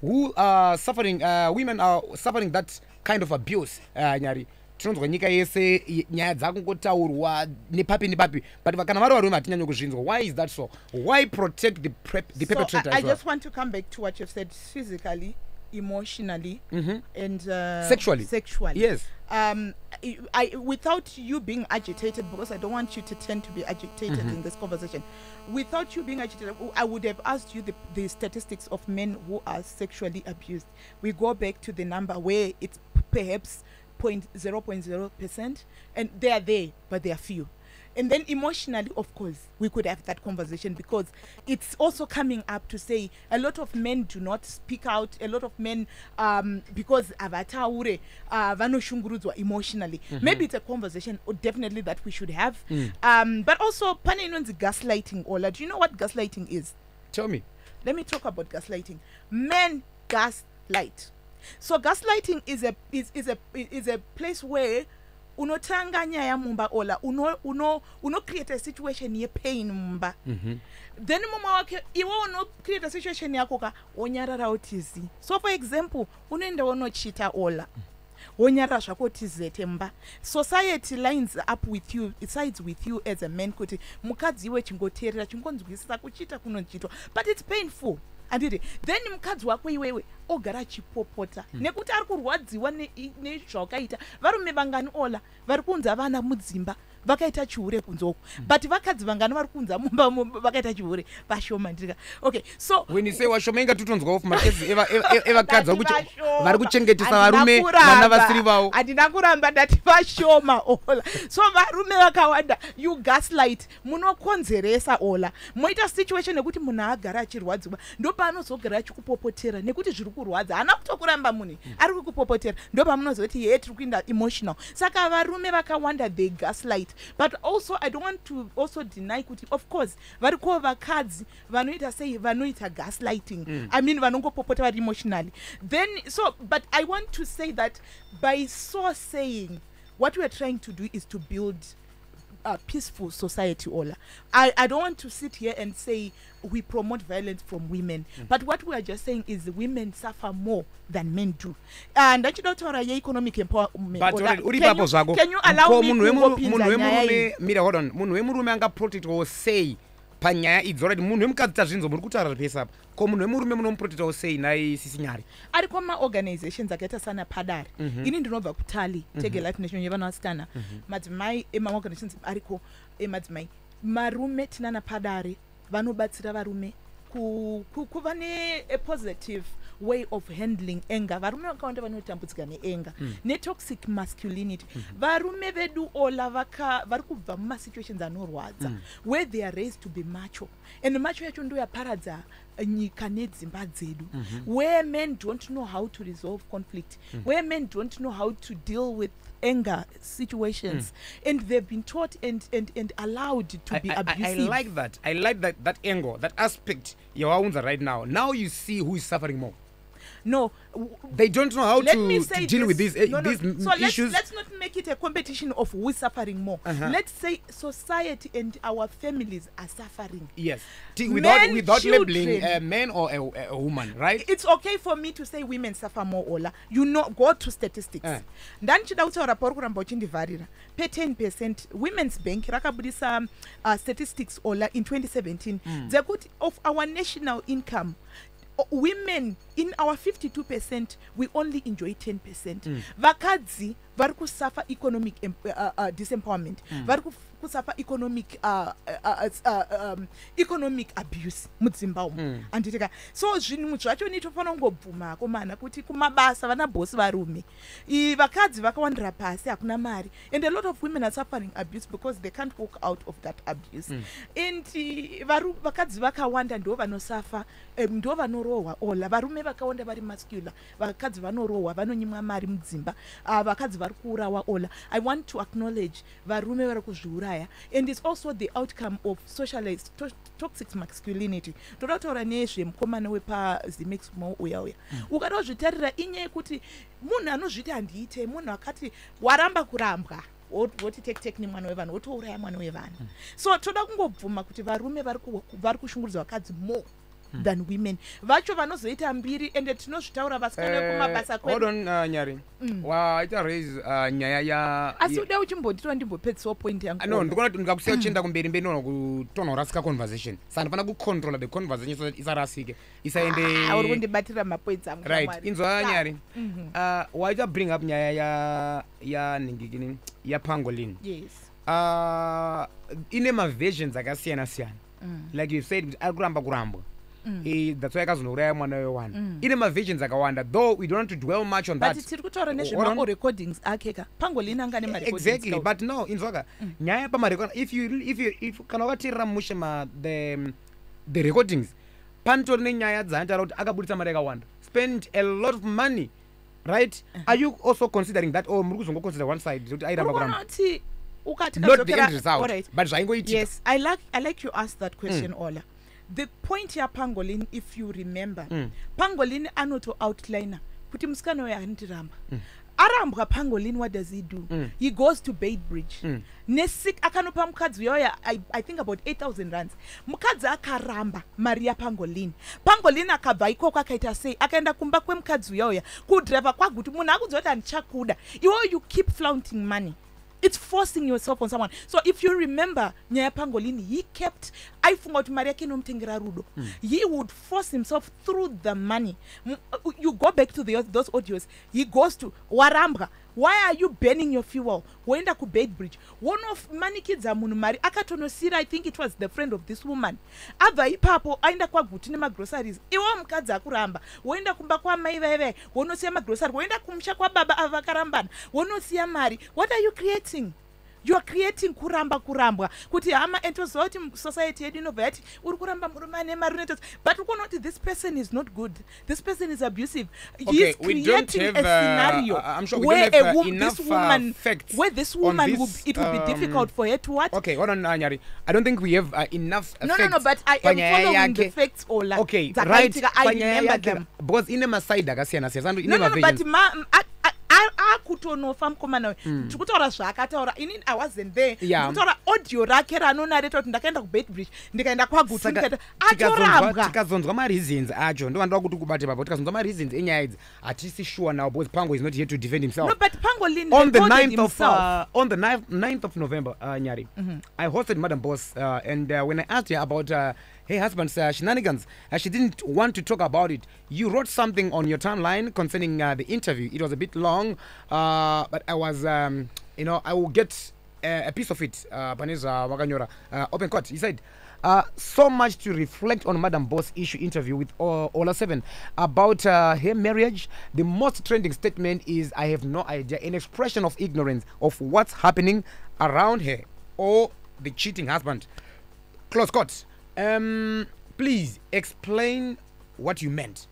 who are suffering, uh, women are suffering that kind of abuse, uh, nyari tinonzwa nyika yese nyaya dzakungotaurwa nepapi nepapi but kana vari varume hatinyanyo kuzvinzwa why is that so why protect the, prep, the So perpetrator I, I as well? just want to come back to what you've said physically, emotionally, Mhm. and uh, Sexually. Sexually. yes Um, I, I, without you being agitated, because I don't want you to tend to be agitated Mm-hmm. in this conversation. Without you being agitated, I would have asked you the, the statistics of men who are sexually abused. We go back to the number where it's perhaps point zero point zero percent, and they are there, but they are few. And then emotionally, of course, we could have that conversation because it's also coming up to say a lot of men do not speak out. A lot of men, um, because avataure, uh, vanoshungurudzwa emotionally. Maybe it's a conversation or definitely that we should have. Um, but also, pane gaslighting. Ola, do you know what gaslighting is? tell me let me talk about gaslighting men gaslight so gaslighting is a is, is a is a place where unotanga nyaya mumba ola uno uno uno create a situation yepain mumba. Mhm. then mumwe wake iwe unocreate situation yako ka wonyarara utizi so for example unoenda wonochita ola wonyarara zvako tizete mba. Society lines up with you sides with you as a man kuti mukadzi iwe chingoteerera chingonzwisisa kuchiita kunochitwa but it's painful anditi then mukadzi wako iwewe ogara achipopota. Nekuti ari kurwadziwa nezvawakaita varume vangani ola vari kunza vana mudzimba vakaita chihure kunzoko. But vakadzi vangani vari kunza mumba mu- vakaita chihure. Vashoma ndika okay so when you say washoma inga titonzwawo fumakesi evakadzi vari kuchengetesa varume vana vasiri vavo. Handina kuramba ndati vashoma ola. So varume vakawanda you gaslight munokonzeresa ola. Moita situation yekuti munhu agara achirwadziwa ndopaanozogara achikupopotera nekuti zviri kurwadza. Haana kutokuramba munhu ari kukupopotera ndopamunozoti ye tiri kuenda emotional. Saka varume vakawanda they gaslight but also i don't want to also deny kuti of course variko vakadzi vanoita sei vanoita gaslighting. Mm. i mean vanongopopota vari emotionally. Then so but i want to say that by so saying what we're trying to do is to build a peaceful society ola. I, I don't want to sit here and say we promote violence from women but what we are just saying is women suffer more than men do. And ndachida kutaura yeeconomic empowerment but Ola, already uri can ipapo you- zvako munhu wemurume mira hold on. Munhu wemurume angaprotectwawo sei panyaya idzi already munhu wemukadzi tazvinzwa muri kutaura pese apa. Ko munhu wemurume munomuprotectawo sei nai sisi nyari ariko maorganizations akaita sana padare Mhm. ini ndinobva kutali tege life nation yevanasikana madzimai emaorganizations ariko emadzimai marume tinana padare vanobatsira varume ku- ku- kuva neapositive way of handling anger. Varume vakawanda vanotambudzika neanger hmm. netoxic masculinity. Hmm. Varume vedu ola vari kubva mumasituations anorwadza hmm. where they are raised to be macho. And macho yacho ndo yaparadza eh, nyika nedzimba dzedu. Mhm. Where men don't know how to resolve conflict. Where men don't know how to deal with anger situations. And they've been taught and, and, and allowed to I, be I, I, I like that. I like that, that angle that aspect yawaunza right now. Now you see who is suffering more no. They don't know how let to, me to say deal with these, eh, no, no. these so let's, issues. let's not make it a competition of who's suffering more. Uh-huh. let's say society and our families are suffering. Yes. T- without, Men, without labeling a man or a, a, woman right? It's okay for me to say women suffer more ola you know go to statistics. Ndandichida ndanichida kutaura pauri kuramba uchindivharira pe10 percent women's bank rakabudisa uh, statistics ola in 2017 dzekuti of our national income women in our 52 percent we only enjoy 10 percent Mm. vakadzi vari kusuffer economic em- uh, uh, disempowerment Mm. vari kusuffer economic uh, uh, uh, um, economic abuse muzimbabwe Mm. handitika so zvinhu zvacho nitofanira kungobvuma akomana kuti kumabasa vana bhosi varume vakadzi vakawandira pasi hakuna mari and a lot of women are suffering abuse because they can't walk out of that abuse Mm. and uh, vakadzi vakawanda ndo vanosafa um, ndo vanorohwa ola varume vakawanda vari mascular vakadzi vanorohwa vanonyimwa mari mudzimba uh, vakadzi vari kuurawa ola. I want to acknowledge varume vari kuzviuraya and it's also the outcome of socialized to toxic masculinity. Toda kutaura nezvemukomana wepazimex mo uya uya. Ukada kuzvitarira inyaya yekuti munhu anozviti handiite munhu akati waramba kurambwa wot- woti tekiteki nemwana wevanhu wotouraya mwana wevanhu. So toda kungobvuma kuti varume vari kushungurudza vakadzi more than women. Vacho vanozoita mbiri ende tinozvitaura vasikana vekumabasa Eh, hold kwedu uh, nyari. Mm. waita raise uh, nyaya ya asi ya- uda uchimbonditira ndimbopedzisawo point yangu. No ndikuona kuti ndikakusiya uchienda kumberi mberi ndinoona kutonhorasika conversation. Saka ndifana kucontrola the conversation so that isarasike isaende Ah, uri kundibatira mapoints angu right. inzwa nyari? Mhm. uh, waita bring up nyaya ya ya ningikini yapangolin yes. Uh, ine maversions akasiyana siyana Mm, like you said kuti ari kuramba. kurambwa mm. Eh, that's why akazonouraya mwana wewana Mm. ine maversions akawanda though we don't want to dwell much on that. but tiri kutaura nezvemarecordings ake ka pangolini anga exactly but no inzwaka Mm. nyaya pamarecord if you if you if kana wakateerera mushe ma the the recordings panotori nenyaya dzanotaura kuti akabudisa mari yakawanda. Spend a lot of money right? Are you also considering that or muri kuzongoconsider one side kuti airamba kuramba ukati not the end result Alright. but zvaingoitika. Yes i like i like you asked that question ola the point yapangolin if you remember Mm. pangolin anoto outliner kuti musikana uyo handiramba Mm. arambwa pangolin what does he do Mm. he goes to bait bridge Mm. nesik akanopa mukadzi uyoya I, i think about 8000 rands mukadzi akaramba mari yapangolin pangolin akabva ikoko akaita sei akaenda kumba kwemukadzi uyoya kudhiraivha kwaguti munhu akudziva kuti handichakuda iwewo you keep flaunting money it's forcing yourself on someone. So if you remember nyaya pangolini he kept aifunga kuti mari yake inomutengera rudo. He would force himself through the money. Uh, you go back to the, those audios. He goes to warambwa why are you burning your fuel? Woenda kubait bridge. Wonomanikidza munhu mari akatonosira i think it was the friend of this woman. Abva ipapo aenda kwaguti nemagroceries iwewo mukadzi akuramba. Woenda kumba kwamai vaivai wonosiya magrosari woenda kumusha kwababa ava vakarambana wonosiya mari. What are you creating you are creating kuramba kurambwa. Kuti hama and toziva kuti society yedu inobva yati uri kuramba murume ane mari unoita but uri kuona kuti this person is not good. This person is abusive. Okay, we don't creating have, a uh, scenario uh, sure where a uh, wo- enough, this uh, woman facts where this woman this, will, it will be um, difficult for her to what? okay hold on uh, nyari. I don't think we have uh, enough uh, no no no but i am following the yake. facts ola. Okay right i remember them. Because ine masaidi akasiyana siyana ine no, no, no, but ma, m- a- a- a- akutonofa mukomana uyu. Tiri kutaura zvaakataura. Inini i wasn't there. Yeah. Ndiri kutaura audio rake ranonareta kuti ndakaenda kubait bridge ndikaenda tikazonzwa- atorambwa. tikazonzwa mareasons acho. Ndovandoda kuti kubate papo. Tikazonzwa mareasons enyaya idzi. Hatisi sure now because pango is not here to defend himself. No but pangolin on the recorded 9th of uh, on the 9th, 9th of November, uh, Nyari, I hosted Madam Boss, uh, and uh, when I asked her about uh, her husband's uh, shenanigans, she didn't want to talk about it. You wrote something on your timeline concerning uh, the interview. It was a bit long, uh, but I was, um, you know, I will get uh, a piece of it. Uh, Paneza open court. He said. Uh, so much to reflect on Madam Boss issue interview with uh, Ola Seven about uh, her marriage. The most trending statement is, "I have no idea," an expression of ignorance of what's happening around her or the cheating husband. Close quote. Um, please explain what you meant.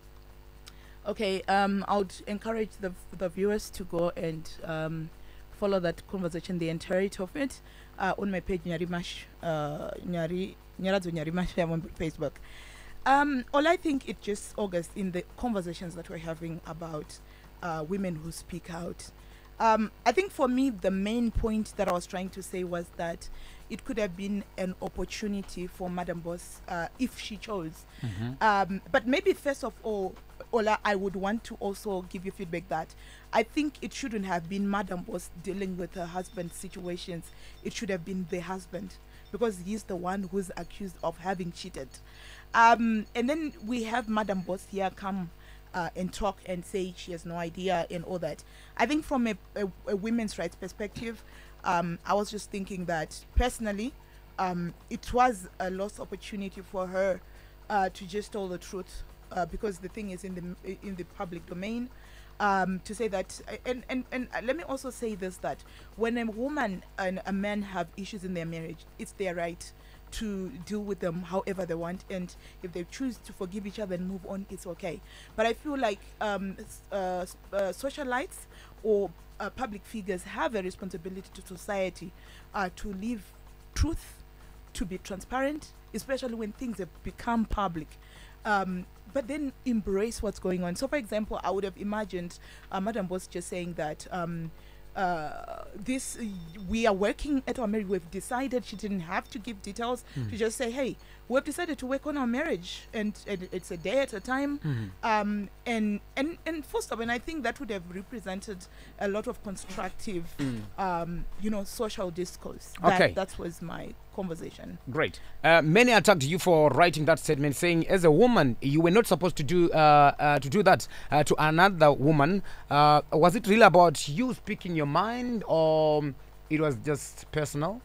okay um i would encourage the the viewers to go and um follow that conversation the entirety of it uh, on my page nyarimash uh nyari nyaradzo nyarimash i'm on facebook um all i think it just august in the conversations that we're having about uh, women who speak out um, I think for me, the main point that I was trying to say was that it could have been an opportunity for Madam Boss uh, if she chose. Um, but maybe first of all, Ola, I would want to also give you feedback that I think it shouldn't have been Madam Boss dealing with her husband's situations. It should have been the husband because he's the one who's accused of having cheated. Um, and then we have Madam Boss here come uh, and talk and say she has no idea and all that. I think from a, a, a women's rights perspective, um, I was just thinking that personally, um, it was a lost opportunity for her uh, to just tell the truth uh, because the thing is in the in the public domain. Um, to say that, and, and, and uh, let me also say this that when a woman and a man have issues in their marriage, it's their right to deal with them however they want and if they choose to forgive each other and move on it's okay. But i feel like um, uh, uh, socialites or uh, public figures have a responsibility to society uh, to leave truth to be transparent especially when things have become public. Um, but then embrace what's going on. So for example i would have imagined uh, madam was just saying that um, uh, this we are working at our marriage we've decided she didn't have to give details to just say hey we've decided to work on our marriage and, and it's a day at a time um, and and and full stop and i think that would have represented a lot of constructive um, you know social discourse that, Okay. that was my conversation Great. Uh, many attacked you for writing that statement, saying, "As a woman, you were not supposed to do uh, uh, to do that uh, to another woman." Uh, was it really about you speaking your mind, or it was just personal?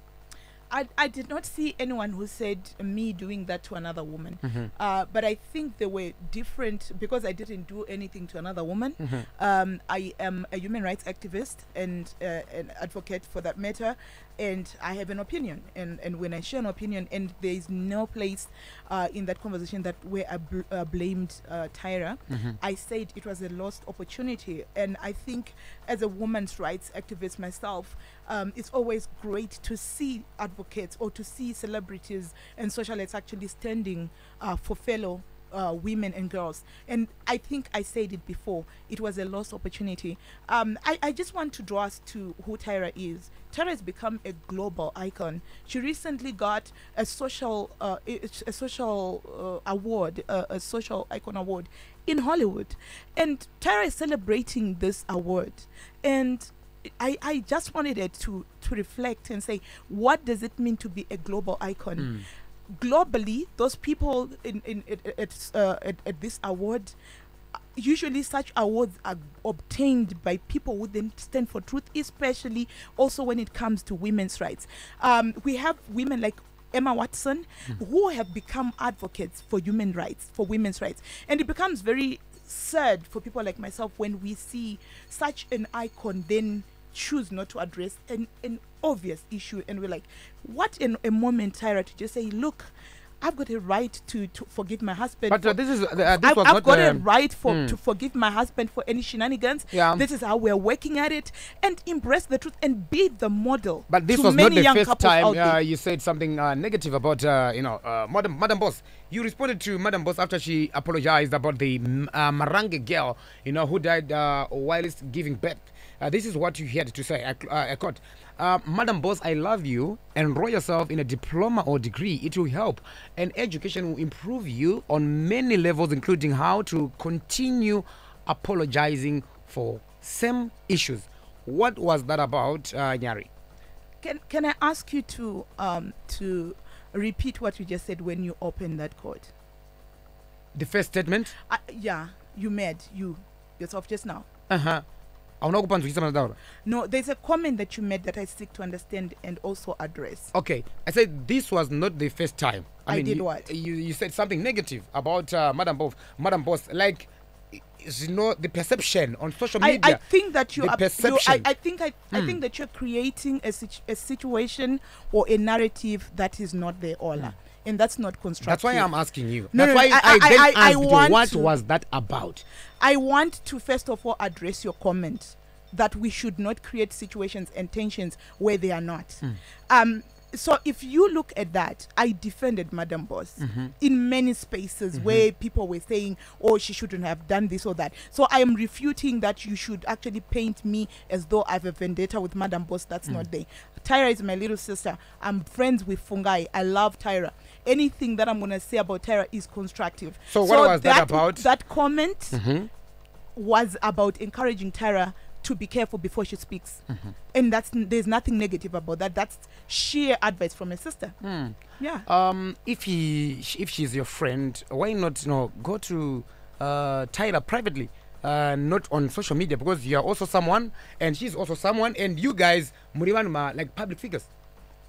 I, I did not see anyone who said me doing that to another woman. Mm-hmm. Uh, but I think they were different because I didn't do anything to another woman. Mm-hmm. Um, I am a human rights activist and uh, an advocate for that matter. And I have an opinion. And, and when I share an opinion, and there is no place uh, in that conversation that where I bl- uh, blamed uh, Tyra, Mm-hmm. I said it was a lost opportunity. And I think as a women's rights activist myself, um, it's always great to see advocates or to see celebrities and socialites actually standing uh, for fellow uh, women and girls. And I think I said it before, it was a lost opportunity. Um, I, I just want to draw us to who Tyra is. Tyra has become a global icon. She recently got a social uh, a social uh, award, uh, a social icon award in Hollywood, and Tyra is celebrating this award. And I, I just wanted it to to reflect and say, what does it mean to be a global icon? Globally, those people in, in, at, at, uh, at, at this award, usually such awards are obtained by people who then stand for truth, especially also when it comes to women's rights. Um, we have women like Emma Watson who have become advocates for human rights, for women's rights. And it becomes very sad for people like myself when we see such an icon then choose not to address an, an obvious issue and we're like what in a moment tyra to just say look i've got a right to, to forgive my husband But uh, this is uh, this I've, was I've got a um, right for mm. to forgive my husband for any shenanigans. Yeah. This is how we're working at it, and embrace the truth and be the model. But this was not many the young first time uh, you said something uh, negative about, uh, you know, uh, Madam, Madam Boss. You responded to Madam Boss after she apologized about the mm, uh, Marange girl, you know, who died uh, whilst giving birth. Uh, this is what you had to say. I, uh, I quote, uh, Madam Boss, I love you. Enroll yourself in a diploma or degree. It will help. And education will improve you on many levels, including how to continue apologizing for same issues. What was that about, uh, Nyari? Can can I ask you to um to repeat what you just said when you opened that court? The first statement. Uh, yeah, you made you yourself just now. Uh-huh. Hauna kupanzwisa manadaura. No, there's a comment that you made that I seek to understand and also address. Okay, I said this was not the first time. I mean, did you, what? You, you said something negative about uh, Madam Boss. Madam Boss, like, you know, the perception on social media. I think that you the are you, I. I think I, I Hmm. think that you're creating a, situ- a situation or a narrative that is not there, Ola. And that's not constructive. That's why I'm asking you. No, That's no, why I- I, I- then I- I asked you, want what to- was that about? I want to first of all address your comment that we should not create situations and tensions where they are not. Hmm. Um, so if you look at that, I defended Madam Boss Mm-hmm. in many spaces where people were saying, "Oh, she shouldn't have done this or that." So I am refuting that you should actually paint me as though I have a vendetta with Madam Boss. That's Mm. not there. Tyra is my little sister. I'm friends with Fungai. I love Tyra. Anything that I'm gonna say about Tyra is constructive. So what was that about? That comment Mhm. was about encouraging Tara to be careful before she speaks, Mm-hmm. and that's there's nothing negative about that. That's sheer advice from a sister. Mm. Yeah. Um, if he, if she's your friend, why not, you know, go to uh, tyler privately uh, not on social media because you are also someone and she's also someone and you guys muri like public figures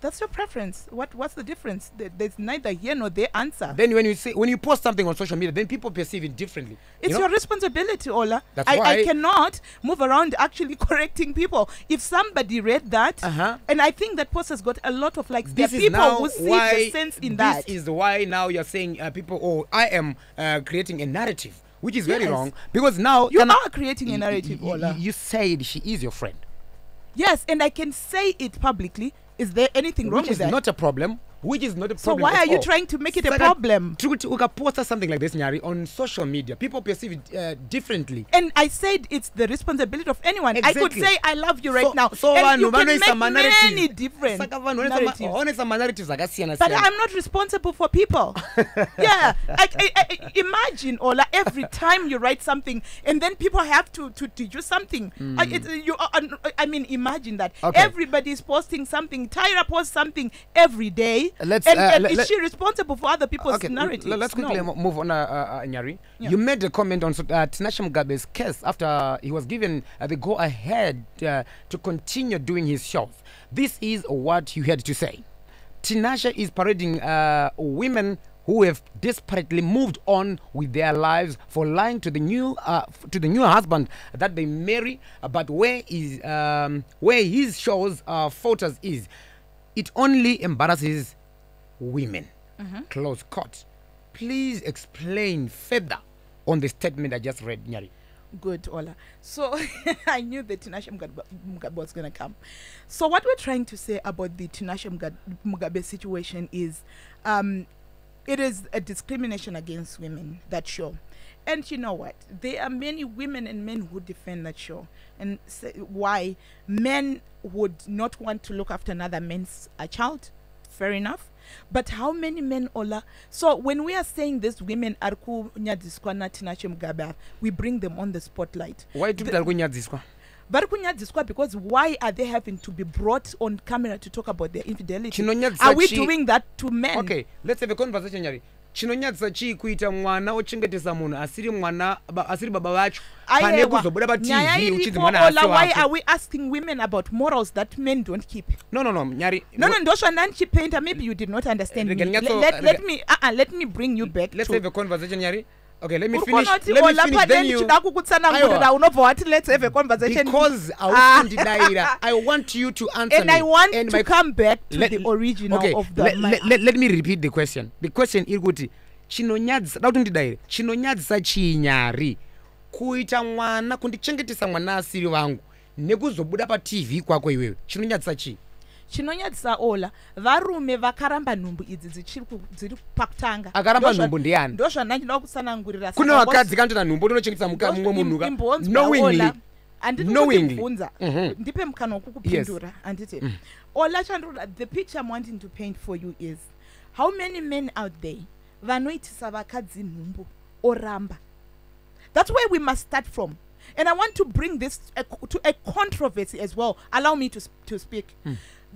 That's your preference. What What's the difference? There- There's neither here nor there answer. then when you say when you post something on social media then people perceive it differently It's you know? your responsibility, Ola. That's I, I cannot move around actually correcting people. If somebody read that, Uh-huh. and I think that post has got a lot of likes, there are people who see why the sense in this that. is why now you're saying uh, people oh i am uh, creating a narrative which is very wrong because now you are creating a narrative, Ola. you said she is your friend yes, and I can say it publicly. Is there anything wrong which with is that? not a problem which is not a problem. so why are you all. trying to make it a problem? Tru- tru- post something like this nyari on social media people perceive it uh, differently And I said it's the responsibility of anyone. I could say I love you right So- now. so and you can make many different saka vanhu vanoisa ma- narratives. akasiyana But I'm not responsible for people. yeah, I, I, I, imagine Ola every time you write something and then people have to to, to do something. I, it, you, I mean, imagine that Okay. everybody is posting something. Tyra posts something every day. Let's, and, uh, and let- is let- she responsible for other people's Okay, narratives? let's quickly No. move on, uh, uh, uh, Nyari. Yeah. You made a comment on uh, Tinashe Mugabe's case after he was given uh, the go ahead uh, to continue doing his shows. This is what you had to say. Tinashe is parading uh, women who have desperately moved on with their lives for lying to the new uh, to the new husband that they marry, but where is um, where his shows uh, photos is, it only embarrasses women. Close quote. Please explain further on the statement I just read, Nyari. Good, Ola. So I knew the Tinashe Mugabe, Mugabe was going to come. So what we're trying to say about the Tinashe Mugabe, Mugabe situation is, um, it is a discrimination against women that show, and you know what? There are many women and men who defend that show, and say why men would not want to look after another man's uh, child. Fair enough. But how many men, Ola? So when we are saying this, women ari kunyadziswa na Tinashe Mugabe, we bring them on the spotlight. Why do ari kunyadziswa? vari kunyadziswa because why are they having to be brought on camera to talk about their infidelity are we chi- doing that to men Okay, let's have a conversation, Nyari. Chinonyadzisa chii kuita mwana ochengetesa munhu asiri mwana ba- asiri baba vacho pane kuzobuda patv uchinzi mwana why are we asking women about morals that men don't keep? No no no nyari no no ndozvandandichipainta maybe you did not understand me. Let, let, let me uh, uh, let me bring you back let's to have a conversation nyari okay let me Uri finish. let me Ola, finish then you ndichida kukutsanangurira Aiwa. unobva wati let's have a conversation. Because Ah. aukundidaira i want you to answer and me. i want and to my come back to let- the original okay, of the let, my- let, let, let me repeat the question. The question iri kuti chinonyadzisa da kuti ndidaire chinonyadzisa chinyari? Kuita mwana kundichengetesa mwana asiri vangu nekuzobuda patv kwako iwewe chinonyadzisa chii chinonyadzisa ola varume vakaramba nhumbu idzi dziri pakutanga. Akaramba nhumbu ndiani? ndozvandandinoda kutsanangurira kune vakadzi kanotona nhumbu muka- mumwe munhu ka- knowingly. handiti kundibvunza Mhm. ndipe mukana wokukupindura handiti ola chandoda the picture i'm wanting to paint for you is how many men out there vanoitisa vakadzi nhumbu oramba? That's where we must start from. And i want to bring this to a controversy as well. Allow me to, to speak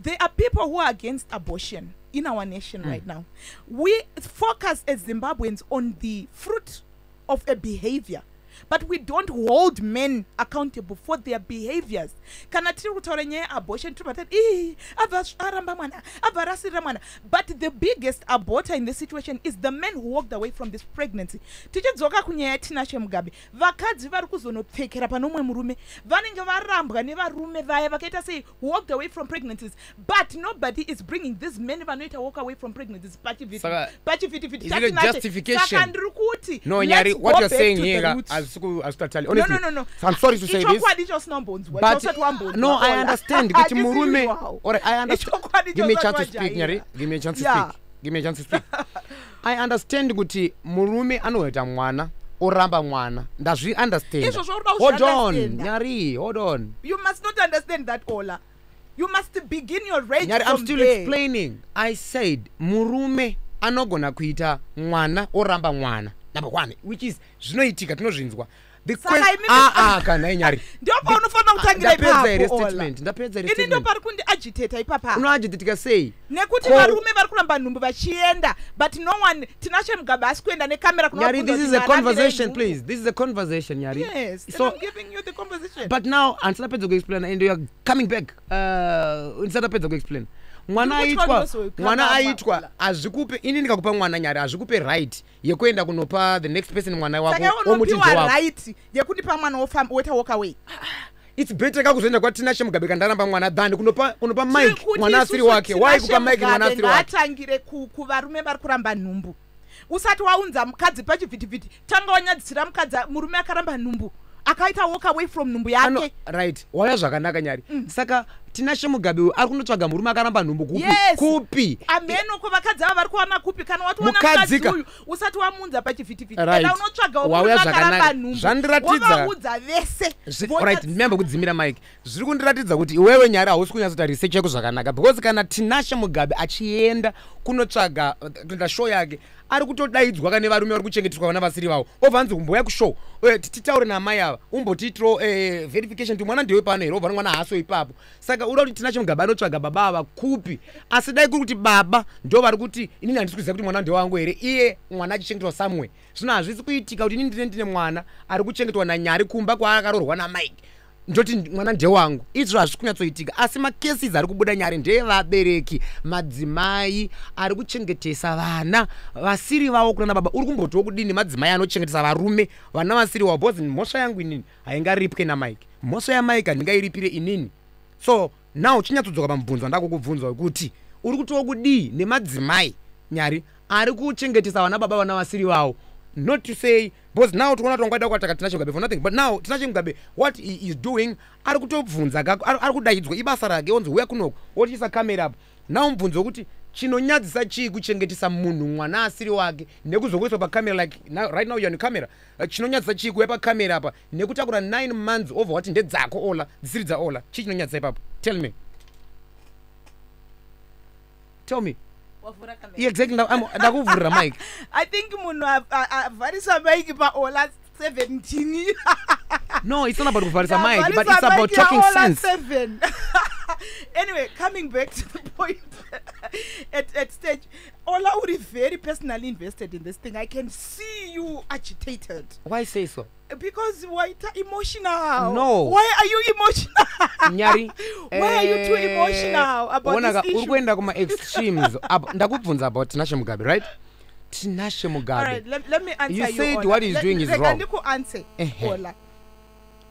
there are people who are against abortion in our nation right hmm. now. We focus as zimbabweans on the fruit of a behavior but we don't hold men accountable for their behaviors. Kana tiri kutaura nyaya yeabortion tiri patati ii abva aramba mwana abva rasirira mwana. But the biggest aborter in this situation is the men who walked away from this pregnancy. Tichidzoka kunyaya yatinashe mugabe vakadzi vari kuzonopfekera pane umwe murume. Vanenge varambwa nevarume vaya vakaita sei walked away from pregnancies. But nobody is bringing these men vanoita walk away from pregnancies. Pachivhitivhiti saka ndiri kuti no nyari what you're saying here roots. Asikutatali No, no, no, no. i'm sorry to say this. but no i understand. Kuti murume. Alright, i understand. Give me a chance to speak nyari give me a chance to speak. Give me a chance to speak. I understand kuti murume anoita mwana oramba mwana. Ndazvi understand. Izvozvo uri kuda hold on nyari hold on. You must not understand that ola. You must begin your rage nyari i'm still there. explaining. I said murume anogona kuita mwana oramba mwana number one which is zvinoitika tinozvinzwa. Ah, ah, kana inyari. Ndipo paunofanira kutangira ndapedza here ipapo Ola. statement ndapedza here ini ndo statement pari kundiagitata ipapa unoagitatika sei? Nekuti varume vari kuramba nhumbu vachienda but no one tinashe mugabe asi kuenda nekamera this is a conversation please. This is a conversation nyari. Yes so I'm giving you the conversation. But now handisapedza kuexplaina and youare coming back uh, ndisatapedza kuexplain mwana aitwa mwana mwa- aitwa hazvikupe ini ndikakupa mwana nyari hazvikupe right. Yekuenda kunopa the next person mwana wako saka omuti unopiwa wako right yekundipa mwana weta walk away its better kakuzoenda kwatinashe mugabe kandaramba mwana than kunopa, kunopa mike mwana asiri wake. Wai kupa mike mwana asiri wake? ngaatangire ku- kuvarume vari kuramba nhumbu. Usati waunza mukadzi pachivhitivhiti tanga wanyadzisira mukadzi murume akaramba nhumbu akaita walk away from nhumbu yake. right waya zvakanaka nyari. Saka tinashe mugabe uyu ari kunotsvaga murume akaramba nhumbu kupi Yes. kupi? Ameno ko vakadzi ava vari kuwana kupi? Kana wationa Mukadzi mukadzi ka- uyu usati wamunza pachivhitivhiti Right. enda unotsvaga Wauya zvakanaka. nhumbu Zvandiratidza- wovaudza vese. Right ndimembe kudzimira mike zviri kundiratidza kuti iwewe nyari hausi kunyatsoita research yako zvakanaka because kana tinashe mugabe achienda kunotsvaga uh, kuenda show yake ari kutodaidzwa kane varume vari kuchengeteswa vana vasiri vavo obva anzi umboya kushow. Eh, ti- titaure namai ava umbotiitiro eh, verification kuti mwana ndewe pano here obva mwana haaso ipapo. Saka uda kuti tinashe mugabe anotsvaga baba ava kupi? Asi dai kuri kuti baba ndo vari kuti inini handisi kuziva kuti mwana ndewangu here? Iye mwana achichengetwa somewhere. Zvino hazvisi kuitika kuti inini ndine ndine mwana ari kuchengetwa nanyari kumba kwaakaroorwa namike ndoti mwana ndewangu izvo hazvisi kunyatsoitika asi makesis ari kubuda nyari ndevabereki madzimai ari kuchengetesa vana. Vasiri vavo kuna baba uri kumbotiwo kudini? Madzimai anochengetesa varume vana vasiri vavo. Bcause mhosva yangu inini haingaripwe namike mhosva yamike handingairipire inini so now chinyatsodzoka pamubvunzo wandako kubvunzwa wekuti uri kutiwo kudii nemadzimai? Nyari ari kuchengetesa vana baba vana vasiri vavo. Not to say because now tikuona kuti wangaida kwataka tinacho mugabe for nothing but now tinacho mugabe what he is doing ari kutobvunza kako ari kudaidzwa ibasa rake onzi uya kunoko wotiisa kamera apo now mubvunzo wekuti chinonyadzisa chii kuchengetesa munhu mwana asiri wake nekuzokuiswa pakamera like now, right now you're on camera uh, chinonyadzisa chii kuuya pakamera apa nekutakura 9 months over wati ndedzako ola dzisiri dzaola chii chinonyadzisa ipapo tell me tell me exactly ndakuvhurira mike i think munhu avharisa maiki paola 17 no it's not about kuvharisa Yeah, mind but it's about talking sense. seven. anyway coming back to the point. At, at stage ola uri very personally invested in this thing i can see you agitated. Why say so? Because waita emotional? No. why are you emotional? Nyari Why are you too eh, emotional about this uri kuenda kuma-extremes Apo- ndakubvunza about tinashe mugabe right tinashe all mugabe right let, let me answer You you, said Ola. what he's Let- doing is rega wrong. ndikuanswer Ehe. ola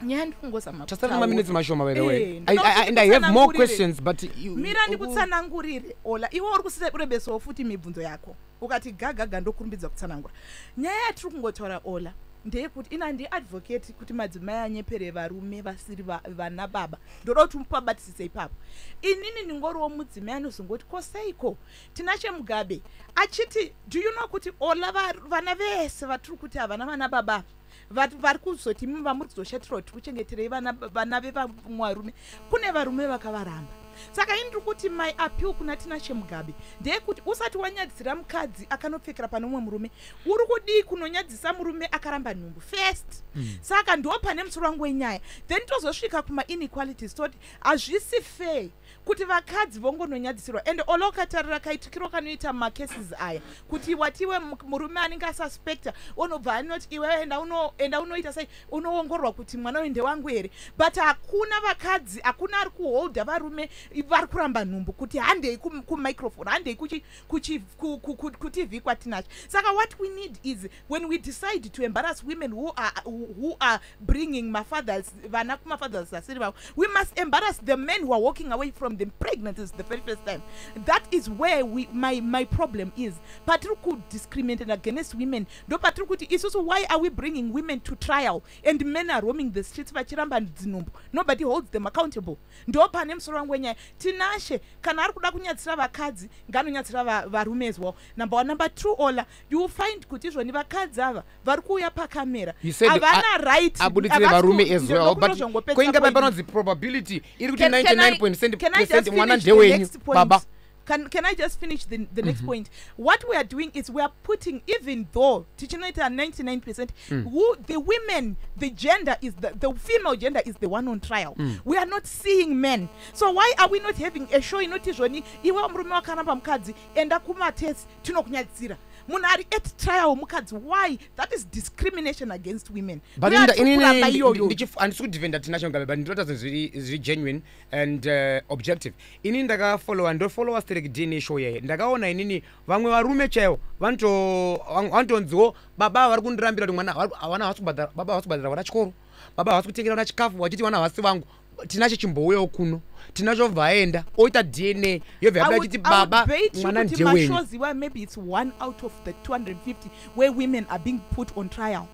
nyaya ndikungozama tasara kutaura. maminutes mashoma by the way I, I, and i have more ndinotsanangurire. questions but you, mira you- ndikutsanangurire ola iwe uri kurebesawo futi mibvunzo yako ukati gagaga ndokurumbidza kutsanangura nyaya yatiri kungotaura ola ndeyekuti ina ndiadvocate kuti madzimai anyepere varume vasiri va- vana baba. Ndoda kuti mupabatisise ipapo. Inini ndingoriwo mudzimai anozongoti koseiko tinashe mugabe achiti do you know kuti ola va- vana vese vatiri kuti havana vana baba? Vari kuzoti imi vamuri kuzoshatirwa kuti kuchengeterei vana vana vevamwarume? Kune varume vakavaramba saka ini ndiri kuti my appeal kuna tinashe mugabe ndeyekuti usati wanyadzisira mukadzi akanopfekera pane umwe murume uri kudii kunonyadzisa murume akaramba nhumbu? First. Mm. saka ndo pane musoro wangu wenyaya. Then tozosvika kumainequalities toti hazvisi fair kuti vakadzi vongononyadzisirwa. Ende ola ukatarira kaitikiro kanoita macases aya kuti watiwe mu- murume anenge asuspecta unobva anoti iwe enda uno- enda unoita sei? Unoongororwa kuti mwana uyu ndewangu here? But hakuna vakadzi hakuna ari kuholda varume vari kuramba nhumbu kuti handei kum- kumicrophone handei kutv kwatinacho. Saka what we need is when we decide to embarrass women who are, who are bringing mafathers vana kumafathers asiri vavo we must embarrass the men who are walking away from them pregnant is the very first time. That is where we, my, my problem is. Patiri kudiscriminate against women. Ndo patiri kuti isusu why are we bringing women to trial? And men are roaming the streets vachiramba dzinhumbu nobody holds them accountable. Ndo pane musoro wangu wenyaya tinashe kana ari kuda kunyadzisira vakadzi nganonyadsira va- varume as well. Number one. Number two ola you will find kuti izvoni vakadzi ava vari kuuya pakamera. Havana right. abuditsire havasi varume as well but kwainge point. panonzi probability iri kuti Can- can I- 99 can I just mwana finish the ndewenyu next point? baba can, can i just finish the, the next point what we are doing is we are putting even though tichinoita 99 percent Mm. who the women the gender is the, the female gender is the one on trial Mm. we are not seeing men so why are we not having a show inoti zvoni iwe murume wakaramba mukadzi enda kumatest tinokunyadzira munhu ari at trial mukadzi why? That is discrimination against women. But We are inda- inini kuramba ndi- iyoyo. handisi kudefenda tinational gabe but ndinotaza zviri zviri genuine and uh, objective. Inini ndakafollowa ndofollowa sterek d neshow yeye. Ndakaona inini vamwe varume chaivo vanotonziwo baba vari kundirambira kuti mwana havana havasi kubhadhara baba havasi kubhadhara vana chikoro baba havasi kutengera vana chikafu vachiti vana havasi vangu tinacho chimbouyawo kuno tinacho vaenda oita dna yobva I yabida achiti baba mwana kuti ndewenyu maybe it's one out of the 250 where women are being put on trial.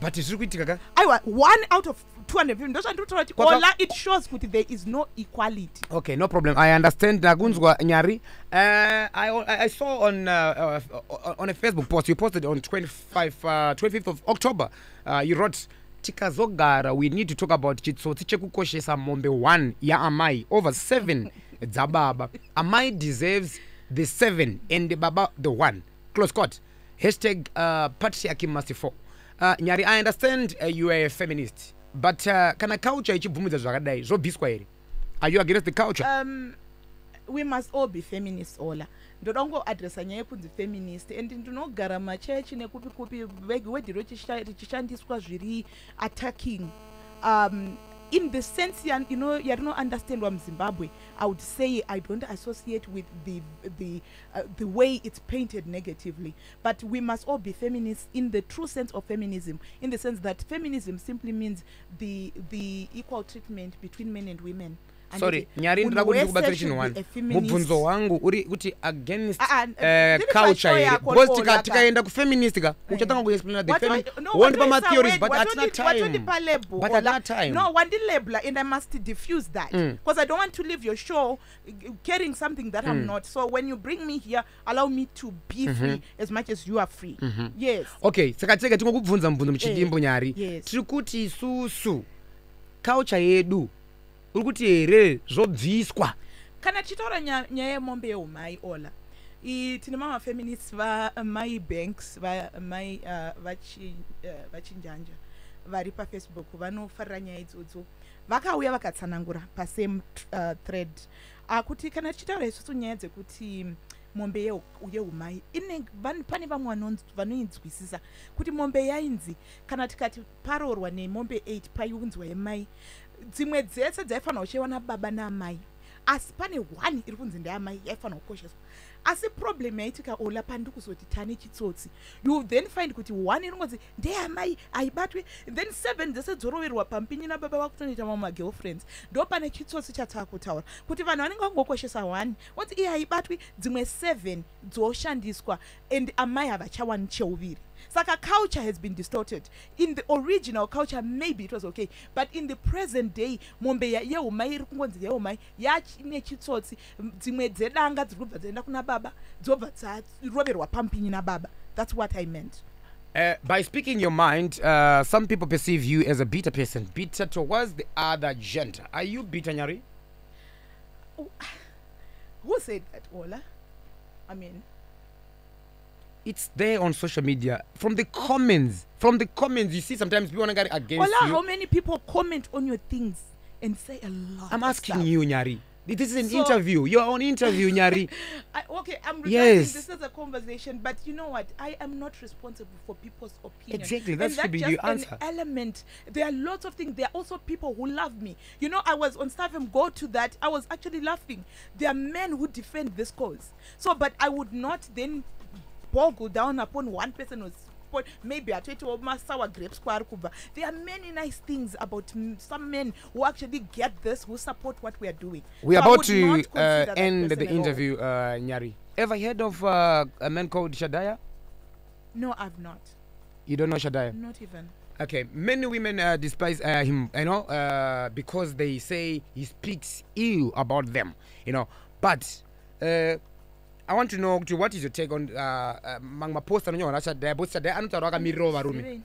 But zviri kuitika ka? Aiwa one out of 250 ndozvandinotaura kuti Kwaka- ola it shows kuti there is no equality. Okay no problem. I understand ndakunzwa nyari. Uh, I, I i saw on uh, uh, on a facebook post you posted on 25 uh, 25th of october. Uh, you wrote tikazogara we need to talk about chitsotsi chekukoshesa mombe 1 yaamai over 7 dzababa amai deserves the 7 and baba the 1 close quote. Hashtag uh, patriarchy must fall. Uh, nyari i understand uh, you are a feminist but uh, kana culture ichibvumidza zvakadai? Zvobviswa here. Are you against the culture? Um we must all be feminists ola ndoda kungoadresa nyaya yekunzi feminist and ndinogara machechi nekupi kupi wedhi richishandiswa zviri attacking? Um in the sense you know yarinounderstandwa muzimbabwe i would say i don't associate with the the uh, the way it's painted negatively. But we must all be feminists in the true sense of feminism in the sense that feminism simply means the the equal treatment between men and women. And sorry nyari ndira kuti ndikubatsire chinhu feminist. mubvunzo wangu uri kuti against ah, uh, culture here. because tikaenda kufeminist ka uchatanga kuexplaina the Watoi- femi no, wondipa theories matheories but at that time. but at that time. No wandilabla and i must diffuse that. Mm. because i don't want to leave your show uh, carrying something that i'm Mm. not. So when you bring me here allow me to be free as much as you are free. Yes. Okay saka tega tingokubvunza mubvunzo muchidimbo nyari. Tiri kuti isusu. Culture yedu uri kuti here zvobviswa? Kana tichitaura nya- nyaya yemombe yeumai ola i tine mamafeminists vamai banks vamai uh, uh, vachinjanja vari pafacebook vanofarira nyaya idzodzo. Vakauya vakatsanangura pasame uh, thread. Akuti kana tichitaura isusu nyaya dzekuti mombe yeu- yeumai ine pane vamwe vanoinzwisisa kuti mombe yainzi kana tikati parorwa nemombe 8 paiunzwa yemai dzimwe dzese dzaifanira kuchaiwa nababa naamai asi pane one iri kunzi ndeamai yaifanira kukosheswa. Asi problem yaitika ola pandiri kuzoti tane chitsotsi. You then find kuti one inongonzi ndeamai aibatwe then seven dzese dzoroverwa pampinyi nababa vakutonoita mamwe magirlfriends. Ndo pane chitsotsi chatakutaura kuti vanhu vanenge vangokoshesa one onzi iye haibatwi dzimwe seven dzoshandiswa and amai havachawani cheuviri saka culture has been distorted. In the original culture maybe it was okay but in the present day mombe ya- yeumai iri kungonzi yeumai yachine chitsotsi dzimwe dzedanga dziri kubva dzaenda kuna baba dzobva dzaroverwa pampinyi nababa that's what i meant. Uh, by speaking your mind, uh, some people perceive you as a bitter person, bitter towards the other gender. Are you bitter, Nyari? who said that ola? I mean It's there on social media. From the comments, from the comments, you see sometimes people want to get against ola you. how many people comment on your things and say a lot I'm asking stuff? you, Nyari. This is an So- interview. You're on interview, Nyari. I, okay, I'm Yes. this as a conversation, but you know what? I am not responsible for people's opinion. Exactly, And that should that's be your answer. An element. There are lots of things. There are also people who love me. You know, I was on staff and go to that. I was actually laughing. There are men who defend this cause. So, but I would not then boggle down upon one person or spot maybe atoitawo masour grapes kwaari kubva there are many nice things about some men who actually get this who support what we are doing We're So about to uh, end the interview, uh, Nyari. Ever heard of uh, a man called Shadaya? No, I've not. You don't know Shadaya? Not even. Okay, many women uh, despise uh, him, you know, uh, because they say he speaks ill about them, you know. But uh, I want to know what is your take on uh, uh, mang mapost anonyorwa Shadaya? Both Shadaya anotaura akamirirawo varume.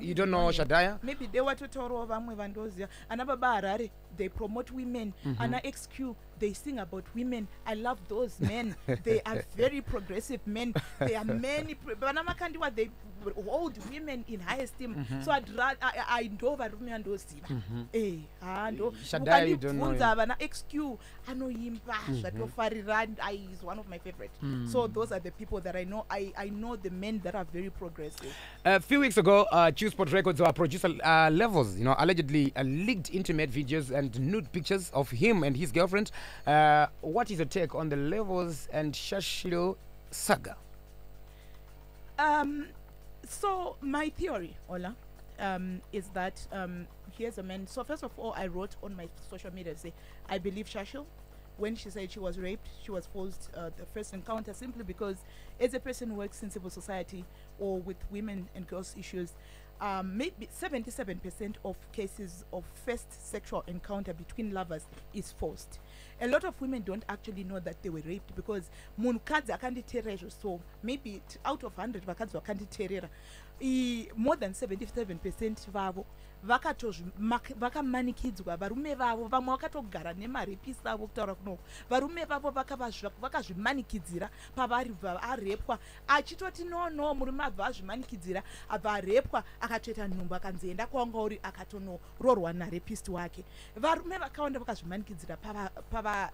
You don't know. Shadaya? Maybe they watotaurawo vamwe vandoziva ana baba harare they promote women Mhm. ana xq they sing about women. I love those men. They are very progressive men. They are many pro- vana makandiwa they hold women in high esteem. Mhm. so I'd ra- I- I- varume andoziva Mhm. eh ha ndo. Shadaya, you don't know mukandibvunza him. vana ExQ anoimba zvatofarira I- is one of my favorite. So those are the people that i know. I, I know the men that are very progressive. A few weeks ago, uh, Chillspot Records, our producer uh, Levels, you know, allegedly uh, leaked intimate videos and nude pictures of him and his girlfriend. Uh, what is your take on the Levels and Shashl saga? Um, so my theory, Ola, um, is that um, here's a man. So first of all, I wrote on my social media say I believe Shashl. When she said she was raped, she was forced uh, the first encounter simply because, as a person who works in civil society or with women and girls issues, um, maybe 77% of cases of first sexual encounter between lovers is forced. A lot of women don't actually know that they were raped because munhukadzi akanditeerera so maybe out of 100 vakadzi vakanditeerera more than 77% vavo vakamanikidzwa. Varume vavo vamwe vakatogara nemarepisi avo kutaura kunoko varume vavo vakazvimanikidzira pavari bva arepwa. Achitoti no no murume abva azvimanikidzira abva arepwa akatoita nhumbu akanzienda kwanga uri akatonoroorwa narepist wake. Varume vakawanda vakazvimanikidzira pava- pava-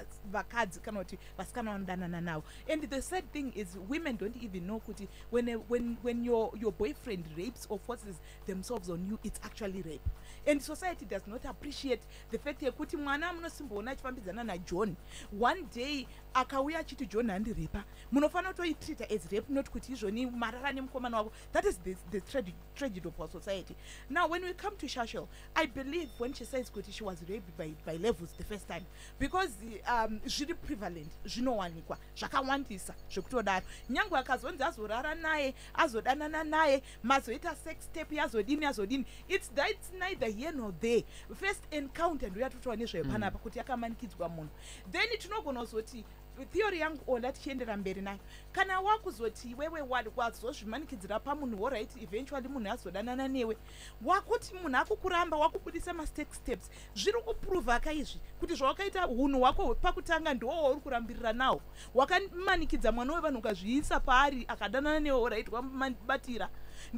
kana kuti vasikana vanodanana navo. And the sad thing is women don't even know kuti when, when, when your, your boyfriend rapes or forces themselves on you it's actually rape and society does not appreciate the fact yekuti mwana munosimboona achifambidzana najohn. One day akauya achiti john handirepa munofanira kutoitreata as rape not kuti izvoni marara nemukomana wako that is the, the tragedy, tragedy of our society. Now when we come to shashel i believe when she says kuti she was raped by, by levels the first time because um, zviri prevalent zvinowanikwa zvakawandisa zvekutodaro. Nyange akazonzi azorara naye azodanana naye mazoita sex tape yazodini yazodini its, its neither here nor there. First encounter ndo yatotaura nezvepanapa kuti yakamanikidzwa munhu. Then tinogona kuzoti theory yangu ola tichiendera mberi nayo. Kana wakuzoti iwewe wa- wazozvimanikidzira pamunhu oright eventually munhu azodanana newe. Wakuti munhu akukuramba wakubudisa mastex steps zviri kuprovha izvi kuti zvawakaita unhu hwako pakutanga ndo wauri kurambirira nawo wakamanikidza mwana wevanhu ukazviisa paari akadanana newe oright wamubatira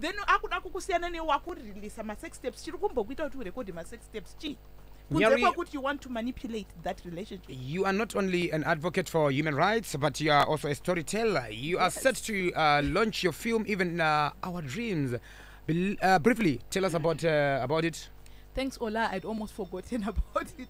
then akuda kukusiyana newe wakuririsa masex steps chiri kumbokuita kuti urekodhe masex steps chii Nyari- kwekuti you want to manipulate that relationship You are not only an advocate for human rights, but you are also a storyteller. You are set to uh, launch your film, even uh, Our Dreams. Bel- uh, briefly, tell us about uh, about it. Thanks, Ola. I'd almost forgotten about it.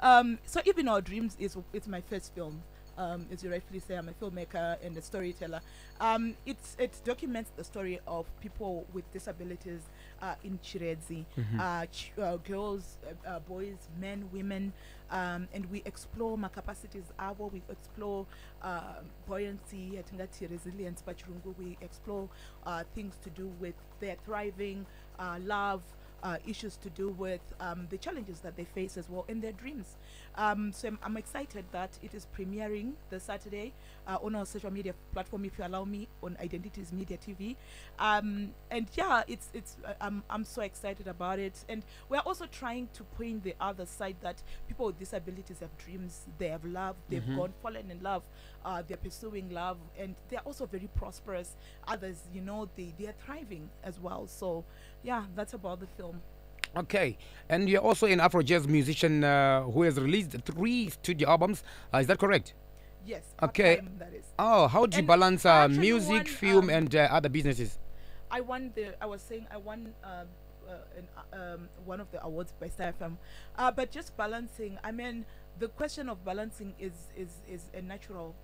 Um, so, even our dreams is it's my first film. Um, as you rightfully say, I'm a filmmaker and a storyteller. Um, it's it documents the story of people with disabilities uh, in Chiredzi, uh, ch- uh, girls, uh, uh, boys, men, women, um, and we explore my capacities. Avo, we explore uh, buoyancy, atingati resilience, pachirungu. We explore uh, things to do with their thriving, uh, love, uh, issues to do with um, the challenges that they face as well in their dreams. Um, so I'm, I'm excited that it is premiering this Saturday uh, on our social media platform, if you allow me, on Identities Media TV. Um, and yeah, it's it's uh, I'm I'm so excited about it. And we're also trying to point the other side that people with disabilities have dreams, they have love, they've Mhm. gone fallen in love, uh, they're pursuing love, and they're also very prosperous. Others, you know, they they are thriving as well. So yeah, that's about the film. Okay, and you're also an Afro jazz musician uh, who has released three studio albums. Uh, is that correct? Yes. Okay. part-time, That is. Oh, how do you And balance uh, music, won, film, um, and uh, other businesses? I won the. I was saying I won um, uh, an, uh, um, one of the awards by Star FM, uh, but just balancing. I mean, the question of balancing is is is a natural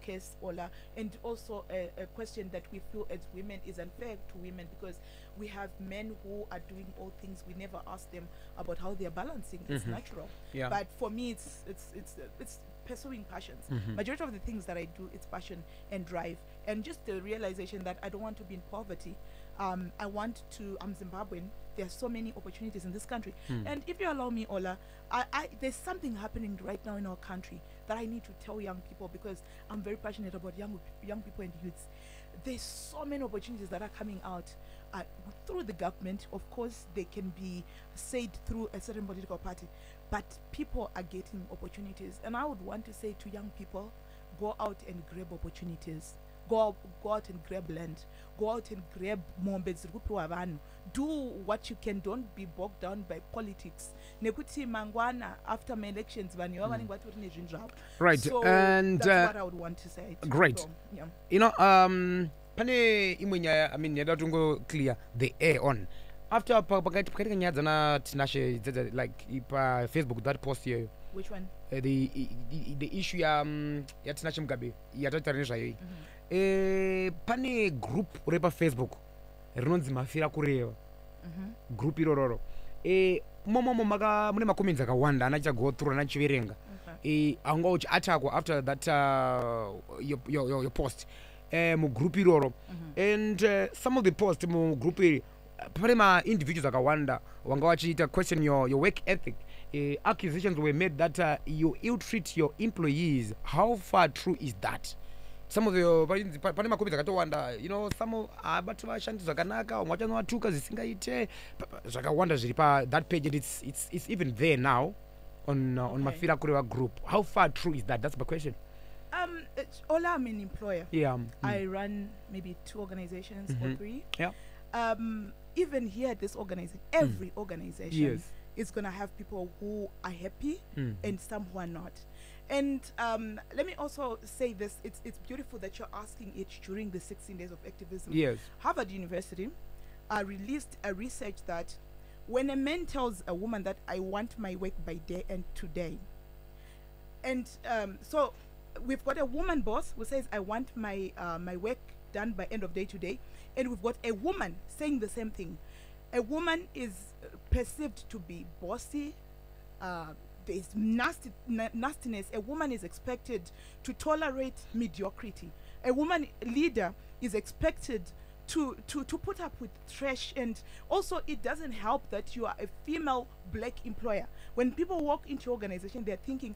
case, Ola, and also a, a question that we feel as women is unfair to women because we have men who are doing all things. We never ask them about how they are balancing. It's Mhm. natural. Yeah. But for me, it's it's it's uh, it's pursuing passions. Mhm. Majority of the things that I do, it's passion and drive, and just the realization that I don't want to be in poverty. Um, I want to. I'm Zimbabwean. There are so many opportunities in this country, Hmm. and if you allow me, Ola, I, I there's something happening right now in our country that I need to tell young people because I'm very passionate about young young people and youths. There's so many opportunities that are coming out. uh, through the government. Of course, they can be said through a certain political party, but people are getting opportunities. And I would want to say to young people, go out and grab opportunities. Go, out- go out and grab land. Go out and grab mombe dziri kupiwa vanhu. Do what you can. Don't be bogged down by politics. Nekuti mangwana after my elections vanhu ivava vanenge vatori nezvinhu zvavo. Right, So and, that's uh, what I would want to say. great. people. Yeah. you know um pane imwe nyaya i mean yada tungo clear the air on after pakaitika nyaya dzana tinashe dzedza like pafacebook that post iyoyo Which one? uh, the, i- the issue ya um, yatinashe mugabe yatataura nezvayoyi Mhm. Eh, pane group repafacebook rinonzi mafira kureva. Mhm. group irororo. Eh, momomo mune macomments akawanda anacha go through anachiverenga Okay. eh, anga uchiatakwa after that uh, your, your, your, your post. Eh, mugroup iroro. Mhm. and uh, some of the post mugroup iri pane maindividuals akawanda wanga vachiita question your, your work ethic. Uh, accusations were made that uh, you ill treat your employees. How far true is that some of pa- pane makombidzi akatowanda you know some abati vashandi zvakanaka vamwe vachanovatuka zvisingaite pa- pa- zvakawanda zviri pa that page and it's, it's, it's even there now on, uh, on Okay. mafira kureva group how far true is that that's my question Um, Ola, I'm an employer. yeah um, mm. I run maybe two organizations or Mhm. three. Yeah. Um, even here at this organization, every organization yes is gonna have people who are happy mm. and some who are not. And um, let me also say this: it's it's beautiful that you're asking it during the 16 days of activism. yes Harvard University uh, released a research that when a man tells a woman that I want my work by day and today, and um, so we've got a woman boss who says I want my uh, my work done by end of day today, and we've got a woman saying the same thing. A woman is perceived to be bossy. Uh, there's nasty, na- nastiness. A woman is expected to tolerate mediocrity. A woman leader is expected to, to, to put up with trash. And also, it doesn't help that you are a female black employer. When people walk into organization, they're thinking,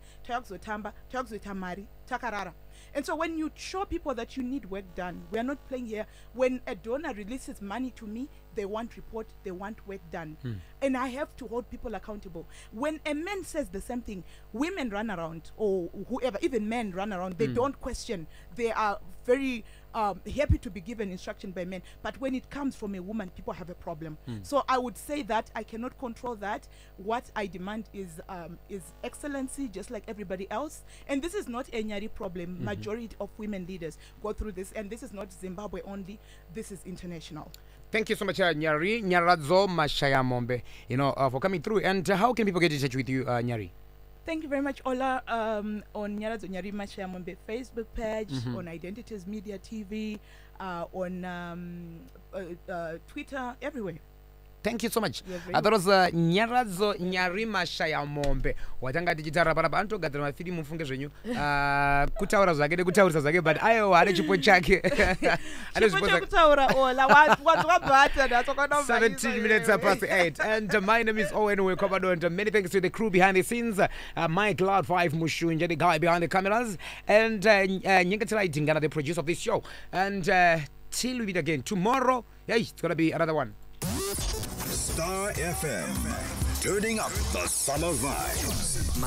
Takarara. And so when you show people that you need work done, we are not playing here. When a donor releases money to me, they want report, they want work done. And I have to hold people accountable. When a man says the same thing, women run around, or whoever, even men run around, they don't question. They are very um, happy to be given instruction by men. But when it comes from a woman, people have a problem. So I would say that I cannot control that. What I demand is um, is excellency, just like everybody else. And this is not a Nyari problem. Majority of women leaders go through this, and this is not Zimbabwe only. This is international. Thank you so much, uh, Nyari Nyarazo Mashaya Mombe, you know, uh, for coming through. And uh, how can people get in touch with you, uh, Nyari? Thank you very much, Ola. Um, on Nyarazo Nyari Mashayamombe Facebook page, mm -hmm. on Identities Media TV, uh, on um, uh, uh, Twitter, everywhere. Thank you so much. Uh, that was uh, Nyaradzo Nyari Mashayamombe. Watanga tichitaura panapa anotogadzira mafilimu mufunge zvenyu. Uh, kutaura zvake nekutaurisa zvake but aiwa ane chipo chake. Ane Chipo zvipo zvake. Ola. Watu wabata, what I'm 17 minutes past 8 and uh, my name is Owen Wekwabado and uh, many thanks to the crew behind the scenes uh, Mike Loud 5 Mushunja the guy behind the cameras and uh, uh, Dingana the producer of this show and uh, till we meet again tomorrow hey it's gonna be another one Star FM. Turning up the summer vibes.